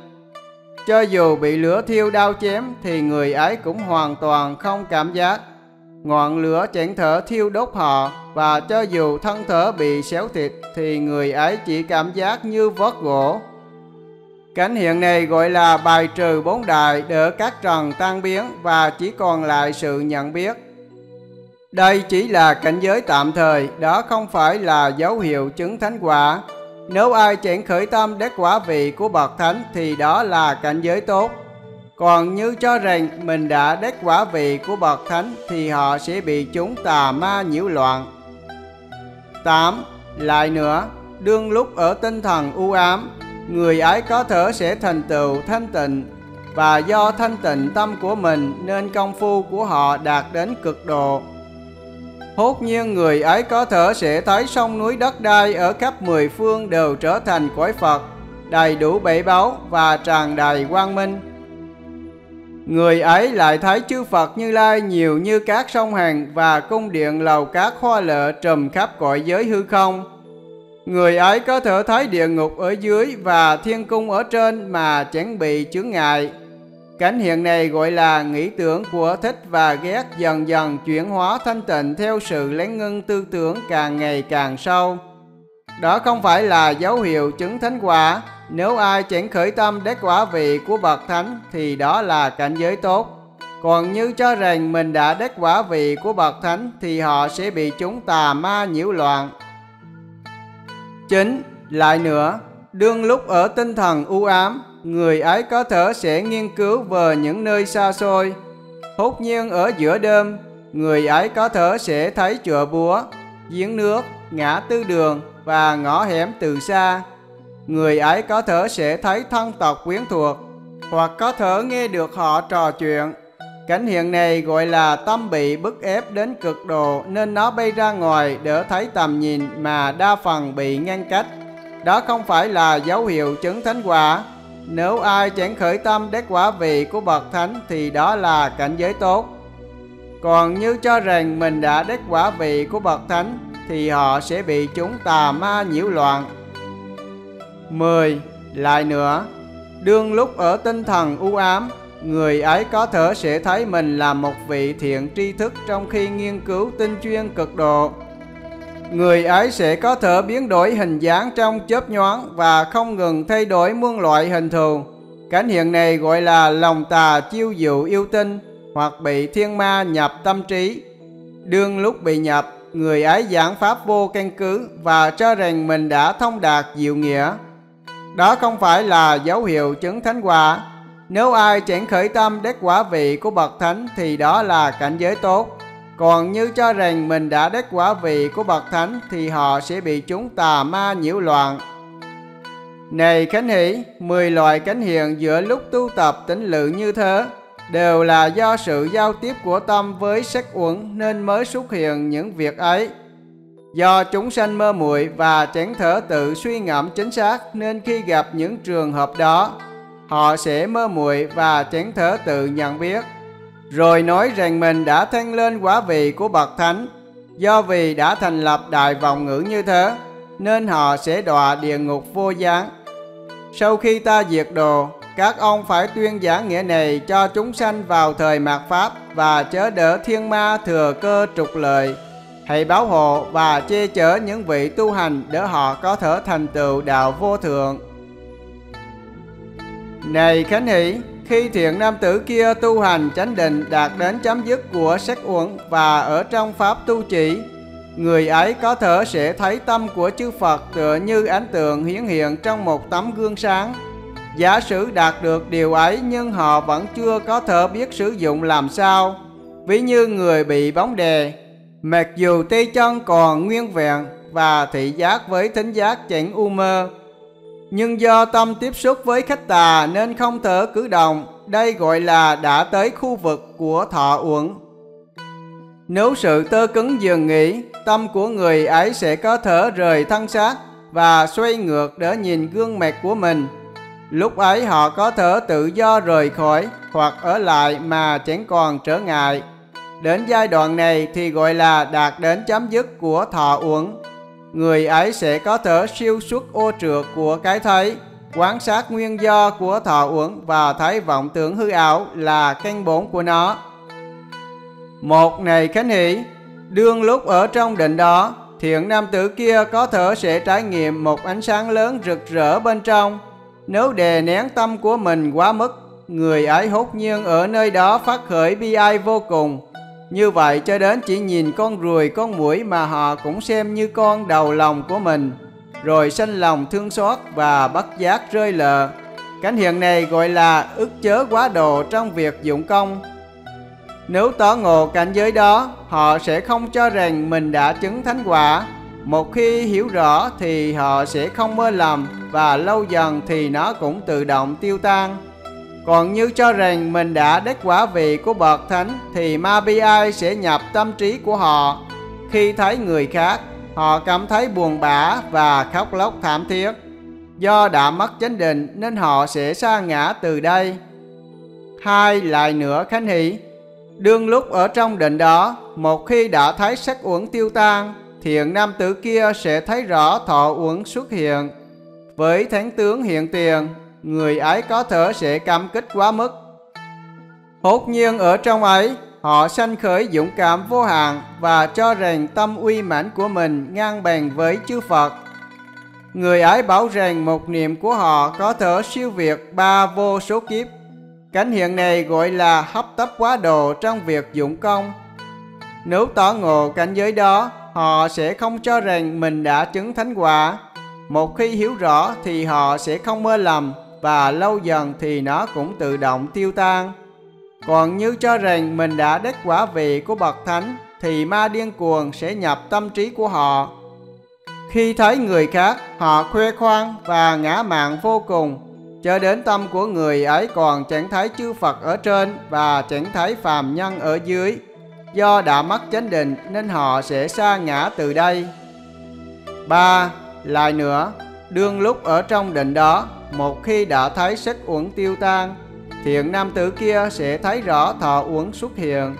S1: cho dù bị lửa thiêu đau chém thì người ấy cũng hoàn toàn không cảm giác ngọn lửa chẳng thở thiêu đốt họ và cho dù thân thở bị xéo thịt thì người ấy chỉ cảm giác như vớt gỗ. Cảnh hiện này gọi là bài trừ bốn đại để các trần tan biến và chỉ còn lại sự nhận biết. Đây chỉ là cảnh giới tạm thời, đó không phải là dấu hiệu chứng thánh quả. Nếu ai chẳng khởi tâm đắc quả vị của bậc thánh thì đó là cảnh giới tốt. Còn như cho rằng mình đã đắc quả vị của bậc thánh thì họ sẽ bị chúng tà ma nhiễu loạn. 8. Lại nữa, đương lúc ở tinh thần u ám, người ấy có thể sẽ thành tựu thanh tịnh và do thanh tịnh tâm của mình nên công phu của họ đạt đến cực độ. Hốt nhiên người ấy có thể sẽ thấy sông núi đất đai ở khắp mười phương đều trở thành cõi Phật, đầy đủ bảy báu và tràn đầy quang minh Người ấy lại thấy chư Phật Như Lai nhiều như các sông hàng và cung điện lầu các hoa lệ trùm khắp cõi giới hư không. Người ấy có thể thấy địa ngục ở dưới và thiên cung ở trên mà chẳng bị chướng ngại. Cảnh hiện này gọi là nghĩ tưởng của thích và ghét dần dần chuyển hóa thanh tịnh theo sự lén ngưng tư tưởng càng ngày càng sâu. Đó không phải là dấu hiệu chứng thánh quả, nếu ai chẳng khởi tâm đắc quả vị của bậc thánh thì đó là cảnh giới tốt. Còn như cho rằng mình đã đắc quả vị của bậc thánh thì họ sẽ bị chúng tà ma nhiễu loạn. Chính lại nữa, đương lúc ở tinh thần u ám, người ấy có thể sẽ nghiên cứu về những nơi xa xôi. Hốt nhiên ở giữa đêm, người ấy có thể sẽ thấy chùa búa, giếng nước, ngã tư đường và ngõ hẻm từ xa. Người ấy có thể sẽ thấy thân tộc quyến thuộc, hoặc có thể nghe được họ trò chuyện. Cảnh hiện này gọi là tâm bị bức ép đến cực độ nên nó bay ra ngoài để thấy tầm nhìn mà đa phần bị ngăn cách. Đó không phải là dấu hiệu chứng thánh quả. Nếu ai chẳng khởi tâm đắc quả vị của bậc thánh thì đó là cảnh giới tốt. Còn như cho rằng mình đã đắc quả vị của bậc thánh thì họ sẽ bị chúng tà ma nhiễu loạn. 10. Lại nữa, đương lúc ở tinh thần u ám, người ấy có thể sẽ thấy mình là một vị thiện tri thức trong khi nghiên cứu tinh chuyên cực độ. Người ấy sẽ có thể biến đổi hình dáng trong chớp nhoáng và không ngừng thay đổi muôn loại hình thù. Cảnh hiện này gọi là lòng tà chiêu dụ yêu tinh hoặc bị thiên ma nhập tâm trí. Đương lúc bị nhập, người ấy giảng pháp vô căn cứ và cho rằng mình đã thông đạt diệu nghĩa. Đó không phải là dấu hiệu chứng thánh quả. Nếu ai chẳng khởi tâm đắc quả vị của bậc thánh thì đó là cảnh giới tốt. Còn như cho rằng mình đã đắc quả vị của bậc thánh thì họ sẽ bị chúng tà ma nhiễu loạn. Này Khánh Hỷ, 10 loại cánh hiện giữa lúc tu tập tính lự như thế đều là do sự giao tiếp của tâm với sắc uẩn nên mới xuất hiện những việc ấy. Do chúng sanh mơ muội và chẳng thở tự suy ngẫm chính xác nên khi gặp những trường hợp đó, họ sẽ mơ muội và chẳng thở tự nhận biết. Rồi nói rằng mình đã thăng lên quả vị của bậc thánh, do vì đã thành lập đại vọng ngữ như thế, nên họ sẽ đọa địa ngục vô gián. Sau khi ta diệt đồ, các ông phải tuyên giảng nghĩa này cho chúng sanh vào thời mạt Pháp và chớ đỡ thiên ma thừa cơ trục lợi. Hãy bảo hộ và che chở những vị tu hành để họ có thể thành tựu đạo vô thượng. Này Khánh Hỷ, khi thiện nam tử kia tu hành chánh định đạt đến chấm dứt của sắc uẩn và ở trong pháp tu chỉ, người ấy có thể sẽ thấy tâm của chư Phật tựa như ánh tượng hiển hiện trong một tấm gương sáng. Giả sử đạt được điều ấy nhưng họ vẫn chưa có thể biết sử dụng làm sao. Ví như người bị bóng đè, mặc dù tay chân còn nguyên vẹn và thị giác với thính giác chẳng u mơ. Nhưng do tâm tiếp xúc với khách tà nên không thở cử động, đây gọi là đã tới khu vực của thọ uẩn. Nếu sự tơ cứng dừng nghỉ, tâm của người ấy sẽ có thở rời thân xác và xoay ngược để nhìn gương mặt của mình Lúc ấy họ có thở tự do rời khỏi hoặc ở lại mà chẳng còn trở ngại. Đến giai đoạn này thì gọi là đạt đến chấm dứt của thọ uẩn. Người ấy sẽ có thể siêu xuất ô trượt của cái thấy, quan sát nguyên do của thọ uẩn và thấy vọng tưởng hư ảo là căn bốn của nó. Một ngày khánh hỷ, đương lúc ở trong định đó, thiện nam tử kia có thể sẽ trải nghiệm một ánh sáng lớn rực rỡ bên trong nếu đè nén tâm của mình quá mức, người ấy hốt nhiên ở nơi đó phát khởi bi ai vô cùng. Như vậy cho đến chỉ nhìn con ruồi con mũi mà họ cũng xem như con đầu lòng của mình, rồi sanh lòng thương xót và bất giác rơi lờ. Cảnh hiện này gọi là ức chớ quá độ trong việc dụng công. Nếu tỏ ngộ cảnh giới đó, họ sẽ không cho rằng mình đã chứng thánh quả, một khi hiểu rõ thì họ sẽ không mơ lầm và lâu dần thì nó cũng tự động tiêu tan. Còn như cho rằng mình đã đắc quả vị của bậc thánh thì ma bi ai sẽ nhập tâm trí của họ. Khi thấy người khác, họ cảm thấy buồn bã và khóc lóc thảm thiết. Do đã mất chánh định nên họ sẽ sa ngã từ đây. Hai lại nữa khánh hỷ. Đương lúc ở trong định đó, một khi đã thấy sắc uẩn tiêu tan thiện nam tử kia sẽ thấy rõ thọ uẩn xuất hiện. Với thánh tướng hiện tiền, người ấy có thể sẽ cảm kích quá mức. Hốt nhiên ở trong ấy, họ sanh khởi dũng cảm vô hạn và cho rằng tâm uy mãnh của mình ngang bằng với chư Phật. Người ấy bảo rằng một niệm của họ có thể siêu việt ba vô số kiếp. Cảnh hiện này gọi là hấp tấp quá độ trong việc dụng công. Nếu tỏ ngộ cảnh giới đó, họ sẽ không cho rằng mình đã chứng thánh quả. Một khi hiểu rõ thì họ sẽ không mơ lầm và lâu dần thì nó cũng tự động tiêu tan. Còn như cho rằng mình đã đắc quả vị của bậc thánh thì ma điên cuồng sẽ nhập tâm trí của họ. Khi thấy người khác, họ khoe khoang và ngã mạn vô cùng, cho đến tâm của người ấy còn chẳng thấy chư Phật ở trên và chẳng thấy phàm nhân ở dưới. Do đã mất chánh định nên họ sẽ xa ngã từ đây. 3. Lại nữa, đương lúc ở trong định đó, một khi đã thấy sách uẩn tiêu tan, thiện nam tử kia sẽ thấy rõ thọ uẩn xuất hiện.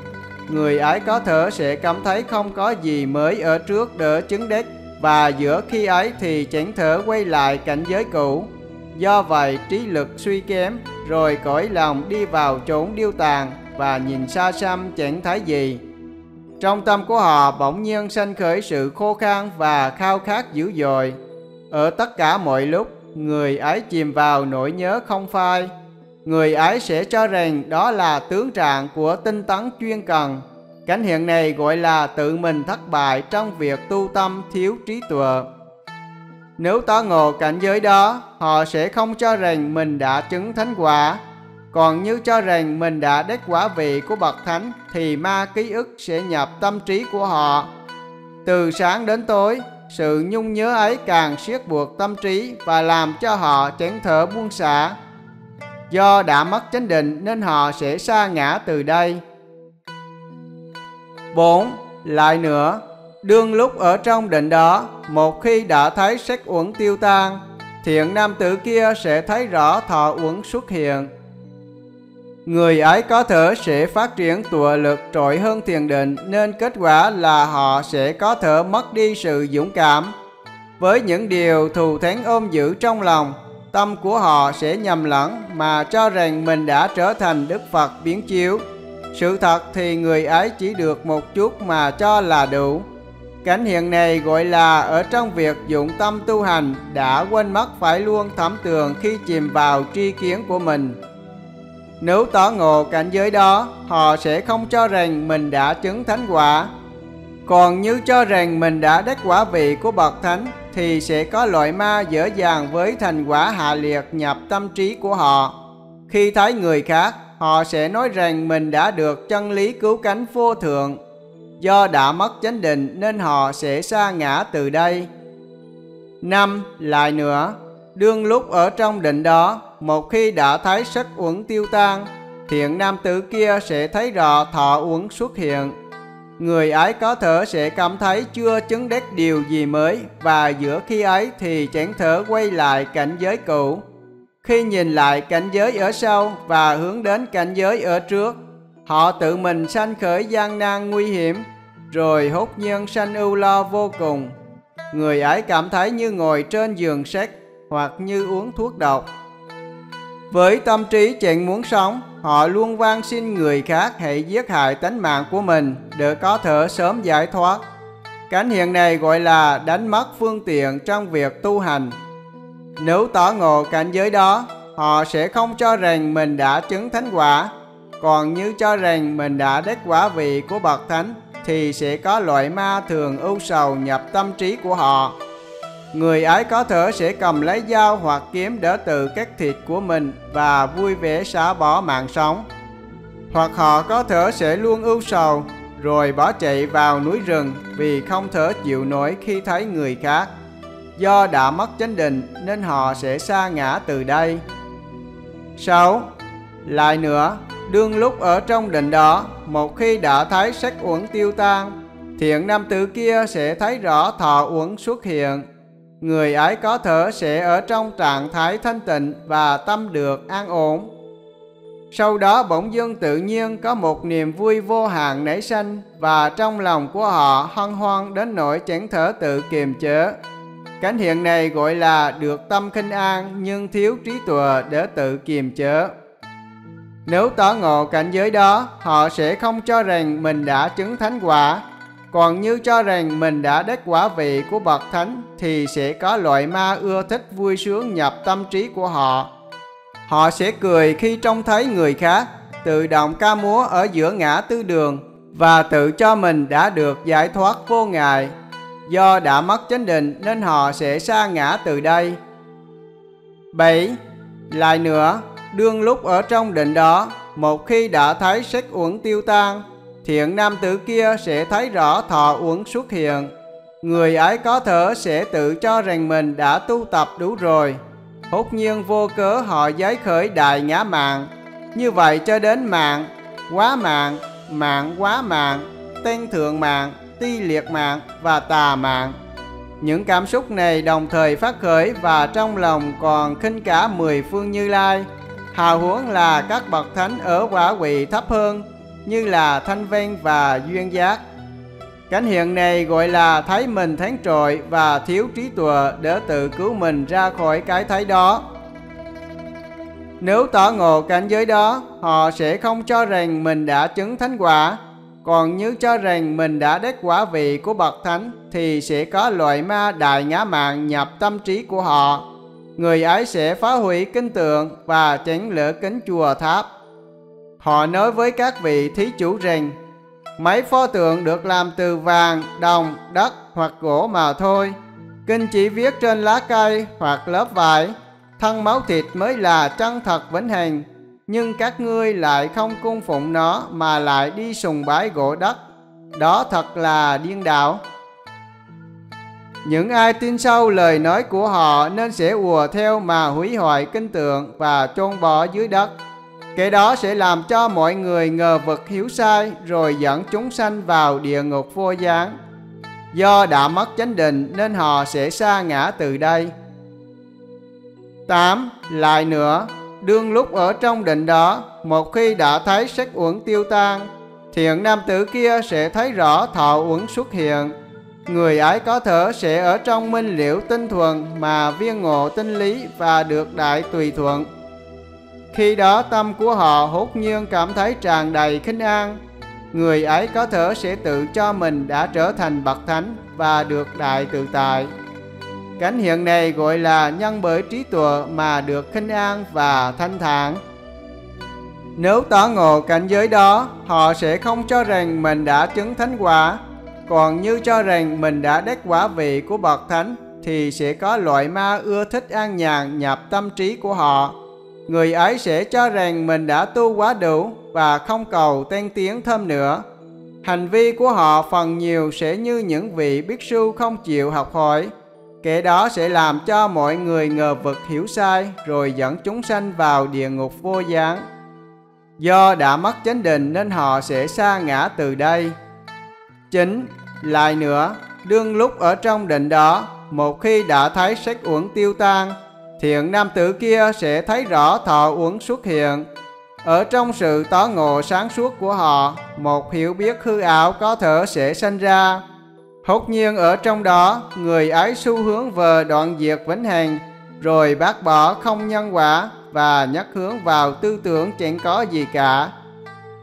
S1: Người ấy có thở sẽ cảm thấy không có gì mới ở trước đỡ chứng đích và giữa khi ấy thì chẳng thở quay lại cảnh giới cũ. Do vậy trí lực suy kém, rồi cõi lòng đi vào chốn điêu tàn và nhìn xa xăm chẳng thấy gì. Trong tâm của họ bỗng nhiên sanh khởi sự khô khan và khao khát dữ dội. Ở tất cả mọi lúc, người ấy chìm vào nỗi nhớ không phai. Người ấy sẽ cho rằng đó là tướng trạng của tinh tấn chuyên cần. Cảnh hiện này gọi là tự mình thất bại trong việc tu tâm thiếu trí tuệ. Nếu tỏ ngộ cảnh giới đó, họ sẽ không cho rằng mình đã chứng thánh quả. Còn như cho rằng mình đã đắc quả vị của bậc thánh, thì ma ký ức sẽ nhập tâm trí của họ. Từ sáng đến tối, sự nhung nhớ ấy càng siết buộc tâm trí và làm cho họ chẳng thở buông xả. Do đã mất chánh định nên họ sẽ xa ngã từ đây. 4. Lại nữa, đương lúc ở trong định đó, một khi đã thấy sắc uẩn tiêu tan, thiện nam tử kia sẽ thấy rõ thọ uẩn xuất hiện. Người ấy có thể sẽ phát triển tùa lực trội hơn thiền định nên kết quả là họ sẽ có thể mất đi sự dũng cảm. Với những điều thù thắng ôm giữ trong lòng, tâm của họ sẽ nhầm lẫn mà cho rằng mình đã trở thành Đức Phật biến chiếu. Sự thật thì người ấy chỉ được một chút mà cho là đủ. Cảnh hiện này gọi là ở trong việc dụng tâm tu hành đã quên mất phải luôn thẩm tường khi chìm vào tri kiến của mình. Nếu tỏ ngộ cảnh giới đó, họ sẽ không cho rằng mình đã chứng thánh quả. Còn như cho rằng mình đã đắc quả vị của bậc thánh, thì sẽ có loại ma dễ dàng với thành quả hạ liệt nhập tâm trí của họ. Khi thấy người khác, họ sẽ nói rằng mình đã được chân lý cứu cánh vô thượng. Do đã mất chánh định nên họ sẽ xa ngã từ đây. năm Lại nữa, đương lúc ở trong định đó, một khi đã thấy sắc uẩn tiêu tan, thiện nam tử kia sẽ thấy rõ thọ uẩn xuất hiện. Người ấy có thể sẽ cảm thấy chưa chứng đắc điều gì mới và giữa khi ấy thì chẳng thể quay lại cảnh giới cũ. Khi nhìn lại cảnh giới ở sau và hướng đến cảnh giới ở trước, họ tự mình sanh khởi gian nan nguy hiểm, rồi hốt nhiên sanh ưu lo vô cùng. Người ấy cảm thấy như ngồi trên giường sách hoặc như uống thuốc độc. Với tâm trí chẳng muốn sống, họ luôn van xin người khác hãy giết hại tánh mạng của mình để có thể sớm giải thoát. Cảnh hiện này gọi là đánh mất phương tiện trong việc tu hành. Nếu tỏ ngộ cảnh giới đó, họ sẽ không cho rằng mình đã chứng thánh quả, còn như cho rằng mình đã đắc quả vị của bậc thánh thì sẽ có loại ma thường ưu sầu nhập tâm trí của họ. Người ấy có thể sẽ cầm lấy dao hoặc kiếm đỡ tự cắt thịt của mình và vui vẻ xả bỏ mạng sống. Hoặc họ có thể sẽ luôn ưu sầu rồi bỏ chạy vào núi rừng vì không thể chịu nổi khi thấy người khác. Do đã mất chánh định nên họ sẽ xa ngã từ đây. 6. Lại nữa, đương lúc ở trong định đó, một khi đã thấy sắc uẩn tiêu tan, thiện nam tử kia sẽ thấy rõ thọ uẩn xuất hiện người ấy có thể sẽ ở trong trạng thái thanh tịnh và tâm được an ổn. Sau đó bỗng dưng tự nhiên có một niềm vui vô hạn nảy sinh và trong lòng của họ hân hoan đến nỗi chẳng thể tự kiềm chế. Cảnh hiện này gọi là được tâm khinh an nhưng thiếu trí tuệ để tự kiềm chế. Nếu tỏ ngộ cảnh giới đó, họ sẽ không cho rằng mình đã chứng thánh quả còn như cho rằng mình đã đắc quả vị của bậc thánh thì sẽ có loại ma ưa thích vui sướng nhập tâm trí của họ. Họ sẽ cười khi trông thấy người khác tự động ca múa ở giữa ngã tư đường và tự cho mình đã được giải thoát vô ngại. Do đã mất chánh định nên họ sẽ xa ngã từ đây. 7. Lại nữa, đương lúc ở trong định đó, một khi đã thấy sắc uẩn tiêu tan, thiện nam tử kia sẽ thấy rõ thọ uẩn xuất hiện. Người ấy có thể sẽ tự cho rằng mình đã tu tập đủ rồi. Hốt nhiên vô cớ họ giấy khởi đại ngã mạng. Như vậy cho đến mạng, quá mạng, mạng quá mạng, tên thượng mạng, ti liệt mạng và tà mạng. Những cảm xúc này đồng thời phát khởi và trong lòng còn khinh cả mười phương như lai. Hào huống là các bậc thánh ở quả vị thấp hơn như là thanh văn và duyên giác. Cảnh hiện này gọi là thấy mình tháng trội và thiếu trí tuệ để tự cứu mình ra khỏi cái thấy đó. Nếu tỏ ngộ cảnh giới đó, họ sẽ không cho rằng mình đã chứng thánh quả còn như cho rằng mình đã đắc quả vị của bậc thánh thì sẽ có loại ma đại ngã mạng nhập tâm trí của họ. Người ấy sẽ phá hủy kinh tượng và chấn lửa kính chùa tháp. Họ nói với các vị thí chủ rằng mấy pho tượng được làm từ vàng, đồng, đất hoặc gỗ mà thôi. Kinh chỉ viết trên lá cây hoặc lớp vải, thân máu thịt mới là chân thật vĩnh hằng nhưng các ngươi lại không cung phụng nó mà lại đi sùng bái gỗ đất. Đó thật là điên đạo. Những ai tin sâu lời nói của họ nên sẽ ùa theo mà hủy hoại kinh tượng và chôn bỏ dưới đất. Cái đó sẽ làm cho mọi người ngờ vực hiếu sai rồi dẫn chúng sanh vào địa ngục vô gián. Do đã mất chánh định nên họ sẽ xa ngã từ đây. 8. Lại nữa, đương lúc ở trong định đó, một khi đã thấy sắc uẩn tiêu tan, thiện nam tử kia sẽ thấy rõ thọ uẩn xuất hiện. Người ấy có thể sẽ ở trong minh liễu tinh thuần mà viên ngộ tinh lý và được đại tùy thuận. Khi đó tâm của họ hốt nhiên cảm thấy tràn đầy khinh an. Người ấy có thể sẽ tự cho mình đã trở thành bậc thánh và được đại tự tại. Cảnh hiện này gọi là nhân bởi trí tuệ mà được khinh an và thanh thản. Nếu tỏ ngộ cảnh giới đó, họ sẽ không cho rằng mình đã chứng thánh quả, còn như cho rằng mình đã đắc quả vị của bậc thánh, thì sẽ có loại ma ưa thích an nhàn nhập tâm trí của họ. Người ấy sẽ cho rằng mình đã tu quá đủ và không cầu tên tiếng thêm nữa. Hành vi của họ phần nhiều sẽ như những vị biết sư không chịu học hỏi, Kẻ đó sẽ làm cho mọi người ngờ vực hiểu sai rồi dẫn chúng sanh vào địa ngục vô gián. Do đã mất chánh định nên họ sẽ xa ngã từ đây. Chính lại nữa, đương lúc ở trong định đó, một khi đã thấy sắc uẩn tiêu tan, thiện nam tử kia sẽ thấy rõ thọ uống xuất hiện. Ở trong sự tó ngộ sáng suốt của họ, một hiểu biết hư ảo có thể sẽ sanh ra Hốt nhiên ở trong đó, người ấy xu hướng về đoạn diệt vĩnh hằng, rồi bác bỏ không nhân quả và nhắc hướng vào tư tưởng chẳng có gì cả.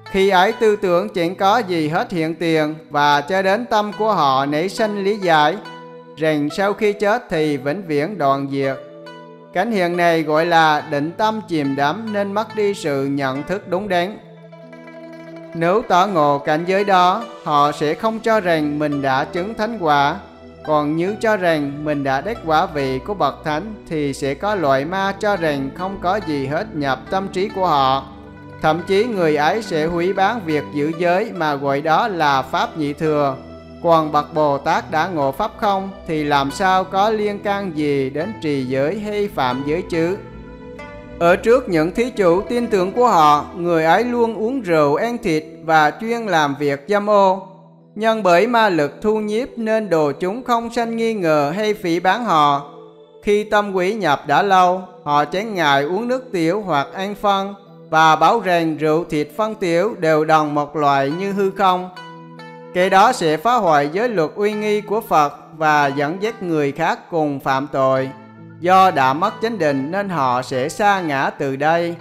S1: Khi ấy tư tưởng chẳng có gì hết hiện tiền và cho đến tâm của họ nảy sinh lý giải, rằng sau khi chết thì vĩnh viễn đoạn diệt. Cảnh hiện này gọi là định tâm chìm đắm nên mất đi sự nhận thức đúng đắn. Nếu tỏ ngộ cảnh giới đó, họ sẽ không cho rằng mình đã chứng thánh quả. Còn nếu cho rằng mình đã đắc quả vị của bậc thánh thì sẽ có loại ma cho rằng không có gì hết nhập tâm trí của họ. Thậm chí người ấy sẽ hủy bán việc giữ giới mà gọi đó là Pháp nhị thừa. Còn bậc Bồ Tát đã ngộ Pháp không thì làm sao có liên can gì đến trì giới hay phạm giới chứ? Ở trước những thí chủ tin tưởng của họ, người ấy luôn uống rượu ăn thịt và chuyên làm việc dâm ô. Nhân bởi ma lực thu nhiếp nên đồ chúng không sanh nghi ngờ hay phỉ bán họ. Khi tâm quỷ nhập đã lâu, họ chán ngại uống nước tiểu hoặc ăn phân và bảo rằng rượu thịt phân tiểu đều đồng một loại như hư không kẻ đó sẽ phá hoại giới luật uy nghi của Phật và dẫn dắt người khác cùng phạm tội. Do đã mất chánh định nên họ sẽ xa ngã từ đây.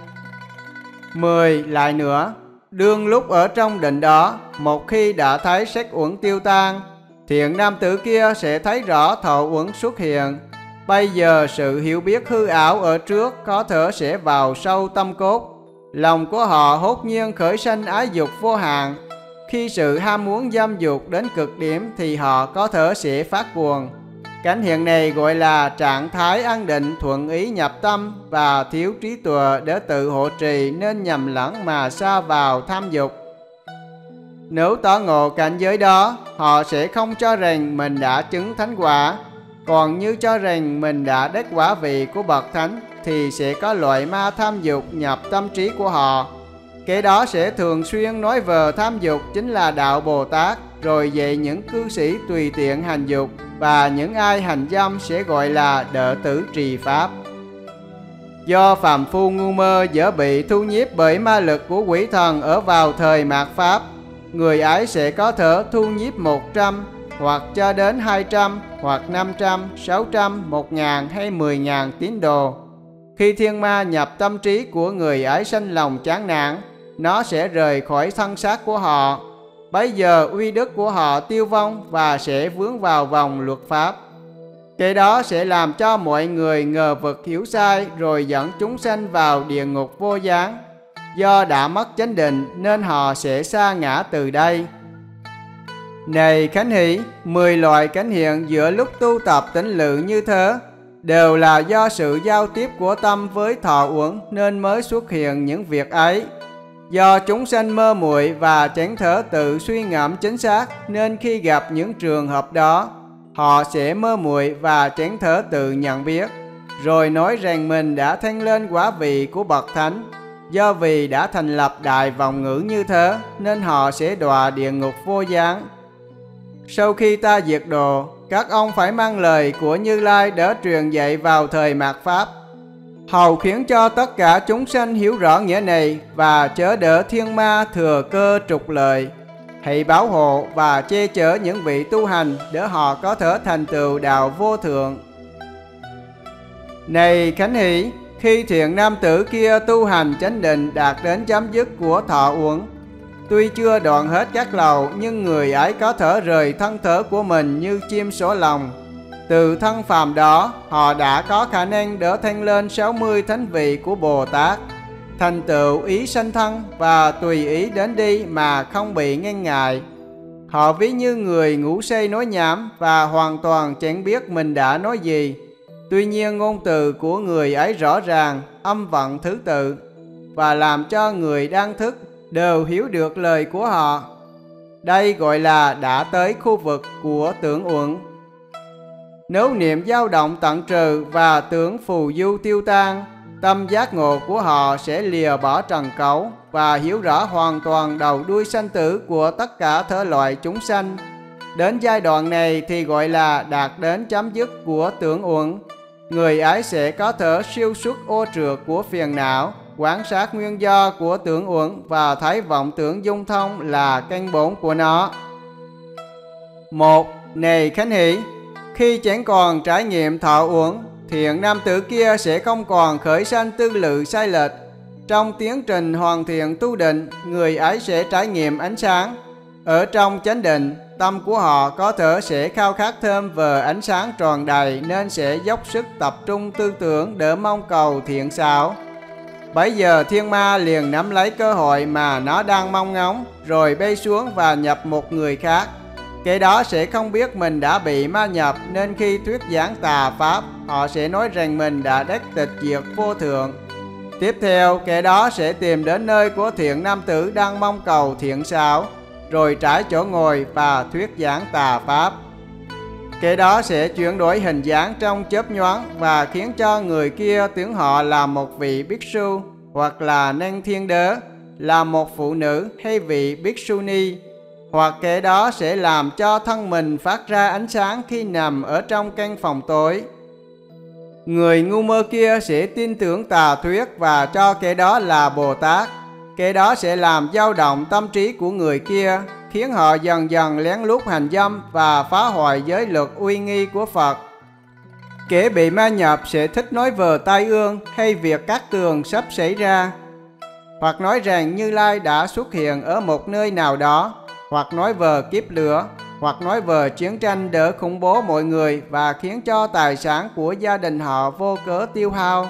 S1: 10. Lại nữa, Đương lúc ở trong định đó, một khi đã thấy sắc uẩn tiêu tan, thiện nam tử kia sẽ thấy rõ thọ uẩn xuất hiện. Bây giờ sự hiểu biết hư ảo ở trước có thể sẽ vào sâu tâm cốt. Lòng của họ hốt nhiên khởi sanh ái dục vô hạn. Khi sự ham muốn dâm dục đến cực điểm thì họ có thể sẽ phát cuồng. Cảnh hiện này gọi là trạng thái an định thuận ý nhập tâm và thiếu trí tuệ để tự hộ trì nên nhầm lẫn mà xa vào tham dục. Nếu tỏ ngộ cảnh giới đó, họ sẽ không cho rằng mình đã chứng thánh quả, còn như cho rằng mình đã đắc quả vị của bậc thánh thì sẽ có loại ma tham dục nhập tâm trí của họ kẻ đó sẽ thường xuyên nói về tham dục chính là đạo Bồ Tát, rồi dạy những cư sĩ tùy tiện hành dục và những ai hành dâm sẽ gọi là đệ tử trì pháp. Do phàm phu ngu mơ dễ bị thu nhiếp bởi ma lực của quỷ thần ở vào thời mạt pháp, người ấy sẽ có thể thu nhiếp 100 hoặc cho đến 200 hoặc 500, 600, 1000 hay 10000 tín đồ. Khi thiên ma nhập tâm trí của người ấy sanh lòng chán nản, nó sẽ rời khỏi thân xác của họ Bây giờ uy đức của họ tiêu vong và sẽ vướng vào vòng luật pháp. Cái đó sẽ làm cho mọi người ngờ vực hiểu sai rồi dẫn chúng sanh vào địa ngục vô gián. Do đã mất chánh định nên họ sẽ xa ngã từ đây. Này Khánh Hỷ, 10 loại cảnh hiện giữa lúc tu tập tĩnh lự như thế đều là do sự giao tiếp của tâm với thọ uẩn nên mới xuất hiện những việc ấy. Do chúng sanh mơ muội và chán thở tự suy ngẫm chính xác nên khi gặp những trường hợp đó, họ sẽ mơ muội và chán thở tự nhận biết, rồi nói rằng mình đã thanh lên quả vị của bậc thánh. Do vì đã thành lập đại vọng ngữ như thế nên họ sẽ đọa địa ngục vô gián. Sau khi ta diệt đồ các ông phải mang lời của Như Lai để truyền dạy vào thời mạt Pháp hầu khiến cho tất cả chúng sanh hiểu rõ nghĩa này và chớ đỡ thiên ma thừa cơ trục lợi. Hãy bảo hộ và che chở những vị tu hành để họ có thể thành tựu đạo vô thượng. Này Khánh Hỷ, khi thiện nam tử kia tu hành chánh định đạt đến chấm dứt của thọ uẩn, tuy chưa đoạn hết các lầu nhưng người ấy có thể rời thân thể của mình như chim sổ lòng từ thân phàm đó, họ đã có khả năng đỡ thanh lên 60 thánh vị của Bồ Tát, thành tựu ý sanh thân và tùy ý đến đi mà không bị ngăn ngại. Họ ví như người ngủ say nói nhảm và hoàn toàn chẳng biết mình đã nói gì. Tuy nhiên ngôn từ của người ấy rõ ràng, âm vận thứ tự và làm cho người đang thức đều hiểu được lời của họ. Đây gọi là đã tới khu vực của tưởng uẩn nếu niệm dao động tận trừ và tưởng phù du tiêu tan, tâm giác ngộ của họ sẽ lìa bỏ trần cấu và hiểu rõ hoàn toàn đầu đuôi sanh tử của tất cả thể loại chúng sanh. Đến giai đoạn này thì gọi là đạt đến chấm dứt của tưởng uẩn. Người ấy sẽ có thể siêu xuất ô trượt của phiền não, quan sát nguyên do của tưởng uẩn và thấy vọng tưởng dung thông là căn bổn của nó. Một, Này Khánh Hỷ, khi chẳng còn trải nghiệm thọ uống, thiện nam tử kia sẽ không còn khởi sanh tư lự sai lệch. Trong tiến trình hoàn thiện tu định, người ấy sẽ trải nghiệm ánh sáng. Ở trong chánh định, tâm của họ có thể sẽ khao khát thêm về ánh sáng tròn đầy nên sẽ dốc sức tập trung tư tưởng để mong cầu thiện xảo. Bấy giờ thiên ma liền nắm lấy cơ hội mà nó đang mong ngóng, rồi bay xuống và nhập một người khác. Kẻ đó sẽ không biết mình đã bị ma nhập nên khi thuyết giảng tà pháp, họ sẽ nói rằng mình đã đắc tịch diệt vô thượng. Tiếp theo, kẻ đó sẽ tìm đến nơi của thiện nam tử đang mong cầu thiện xảo, rồi trải chỗ ngồi và thuyết giảng tà pháp. Kẻ đó sẽ chuyển đổi hình dáng trong chớp nhoáng và khiến cho người kia tưởng họ là một vị bích su hoặc là năng thiên đế, là một phụ nữ hay vị bích su ni hoặc kẻ đó sẽ làm cho thân mình phát ra ánh sáng khi nằm ở trong căn phòng tối. Người ngu mơ kia sẽ tin tưởng tà thuyết và cho kẻ đó là Bồ Tát. Kẻ đó sẽ làm dao động tâm trí của người kia, khiến họ dần dần lén lút hành dâm và phá hoại giới luật uy nghi của Phật. Kẻ bị ma nhập sẽ thích nói vờ tai ương hay việc cắt tường sắp xảy ra. hoặc nói rằng Như Lai đã xuất hiện ở một nơi nào đó, hoặc nói vờ kiếp lửa, hoặc nói vờ chiến tranh đỡ khủng bố mọi người và khiến cho tài sản của gia đình họ vô cớ tiêu hao.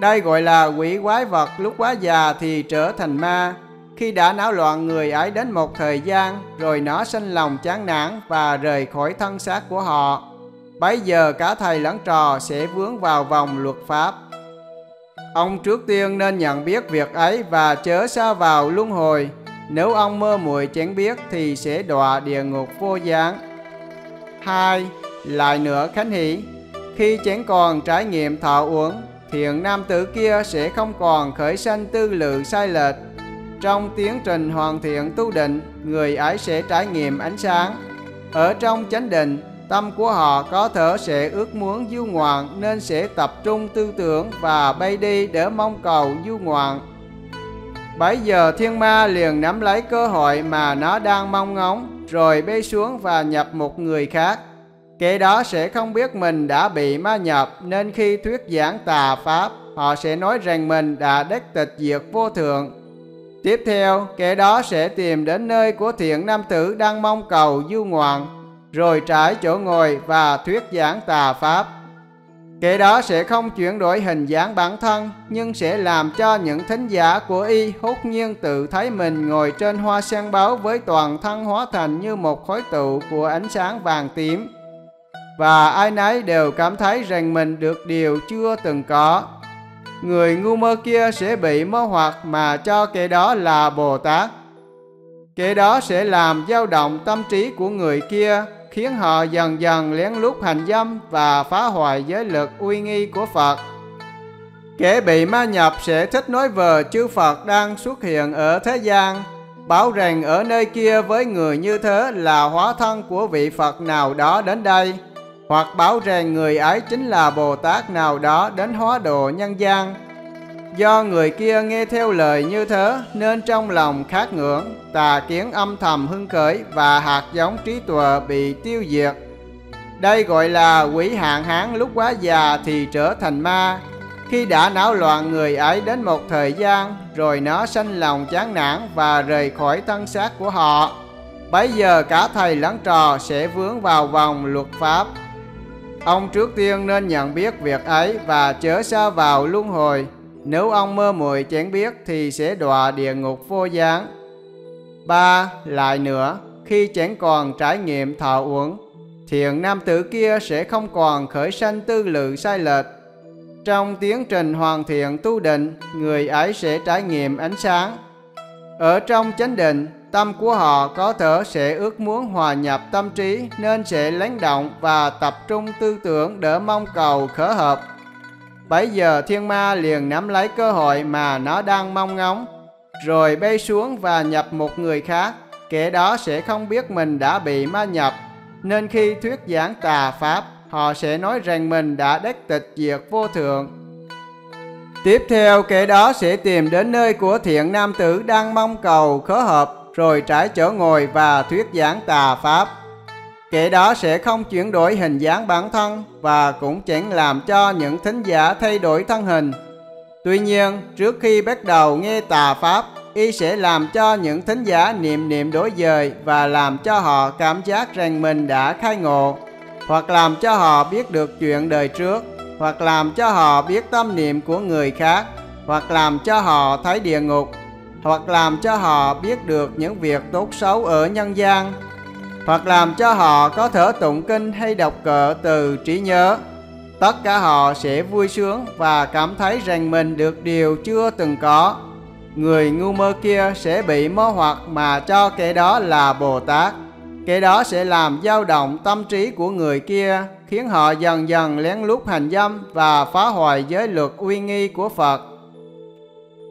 S1: Đây gọi là quỷ quái vật lúc quá già thì trở thành ma. Khi đã náo loạn người ấy đến một thời gian, rồi nó sinh lòng chán nản và rời khỏi thân xác của họ. Bấy giờ cả thầy lẫn trò sẽ vướng vào vòng luật pháp. Ông trước tiên nên nhận biết việc ấy và chớ xa vào luân hồi. Nếu ông mơ muội chẳng biết thì sẽ đọa địa ngục vô gián. 2. Lại nữa Khánh Hỷ Khi chẳng còn trải nghiệm thọ uống, thiện nam tử kia sẽ không còn khởi sanh tư lự sai lệch. Trong tiến trình hoàn thiện tu định, người ấy sẽ trải nghiệm ánh sáng. Ở trong chánh định, Tâm của họ có thể sẽ ước muốn du ngoạn nên sẽ tập trung tư tưởng và bay đi để mong cầu du ngoạn. Bấy giờ thiên ma liền nắm lấy cơ hội mà nó đang mong ngóng, rồi bay xuống và nhập một người khác. Kẻ đó sẽ không biết mình đã bị ma nhập, nên khi thuyết giảng tà pháp, họ sẽ nói rằng mình đã đắc tịch diệt vô thượng. Tiếp theo, kẻ đó sẽ tìm đến nơi của thiện nam tử đang mong cầu du ngoạn, rồi trải chỗ ngồi và thuyết giảng tà pháp. Kẻ đó sẽ không chuyển đổi hình dáng bản thân, nhưng sẽ làm cho những thính giả của y hốt nhiên tự thấy mình ngồi trên hoa sen báo với toàn thân hóa thành như một khối tụ của ánh sáng vàng tím. Và ai nấy đều cảm thấy rằng mình được điều chưa từng có. Người ngu mơ kia sẽ bị mơ hoặc mà cho kẻ đó là Bồ Tát. Kẻ đó sẽ làm dao động tâm trí của người kia khiến họ dần dần lén lút hành dâm và phá hoại giới lực uy nghi của Phật. Kẻ bị ma nhập sẽ thích nói vờ chư Phật đang xuất hiện ở thế gian, bảo rằng ở nơi kia với người như thế là hóa thân của vị Phật nào đó đến đây, hoặc bảo rằng người ấy chính là Bồ Tát nào đó đến hóa độ nhân gian Do người kia nghe theo lời như thế nên trong lòng khát ngưỡng, tà kiến âm thầm hưng khởi và hạt giống trí tuệ bị tiêu diệt. Đây gọi là quỷ hạn hán lúc quá già thì trở thành ma. Khi đã náo loạn người ấy đến một thời gian, rồi nó sanh lòng chán nản và rời khỏi thân xác của họ. Bây giờ cả thầy lẫn trò sẽ vướng vào vòng luật pháp. Ông trước tiên nên nhận biết việc ấy và chớ xa vào luân hồi nếu ông mơ muội chén biết thì sẽ đọa địa ngục vô gián. Ba, lại nữa, khi chén còn trải nghiệm thọ uống, thiện nam tử kia sẽ không còn khởi sanh tư lự sai lệch. Trong tiến trình hoàn thiện tu định, người ấy sẽ trải nghiệm ánh sáng. Ở trong chánh định, tâm của họ có thể sẽ ước muốn hòa nhập tâm trí nên sẽ lắng động và tập trung tư tưởng để mong cầu khởi hợp Bấy giờ thiên ma liền nắm lấy cơ hội mà nó đang mong ngóng, rồi bay xuống và nhập một người khác. Kẻ đó sẽ không biết mình đã bị ma nhập, nên khi thuyết giảng tà pháp, họ sẽ nói rằng mình đã đắc tịch diệt vô thượng. Tiếp theo, kẻ đó sẽ tìm đến nơi của thiện nam tử đang mong cầu khớ hợp, rồi trải chỗ ngồi và thuyết giảng tà pháp kẻ đó sẽ không chuyển đổi hình dáng bản thân và cũng chẳng làm cho những thính giả thay đổi thân hình. Tuy nhiên, trước khi bắt đầu nghe tà pháp, y sẽ làm cho những thính giả niệm niệm đối dời và làm cho họ cảm giác rằng mình đã khai ngộ, hoặc làm cho họ biết được chuyện đời trước, hoặc làm cho họ biết tâm niệm của người khác, hoặc làm cho họ thấy địa ngục, hoặc làm cho họ biết được những việc tốt xấu ở nhân gian, hoặc làm cho họ có thể tụng kinh hay đọc cờ từ trí nhớ. Tất cả họ sẽ vui sướng và cảm thấy rằng mình được điều chưa từng có. Người ngu mơ kia sẽ bị mơ hoặc mà cho kẻ đó là Bồ Tát. Kẻ đó sẽ làm dao động tâm trí của người kia, khiến họ dần dần lén lút hành dâm và phá hoại giới luật uy nghi của Phật.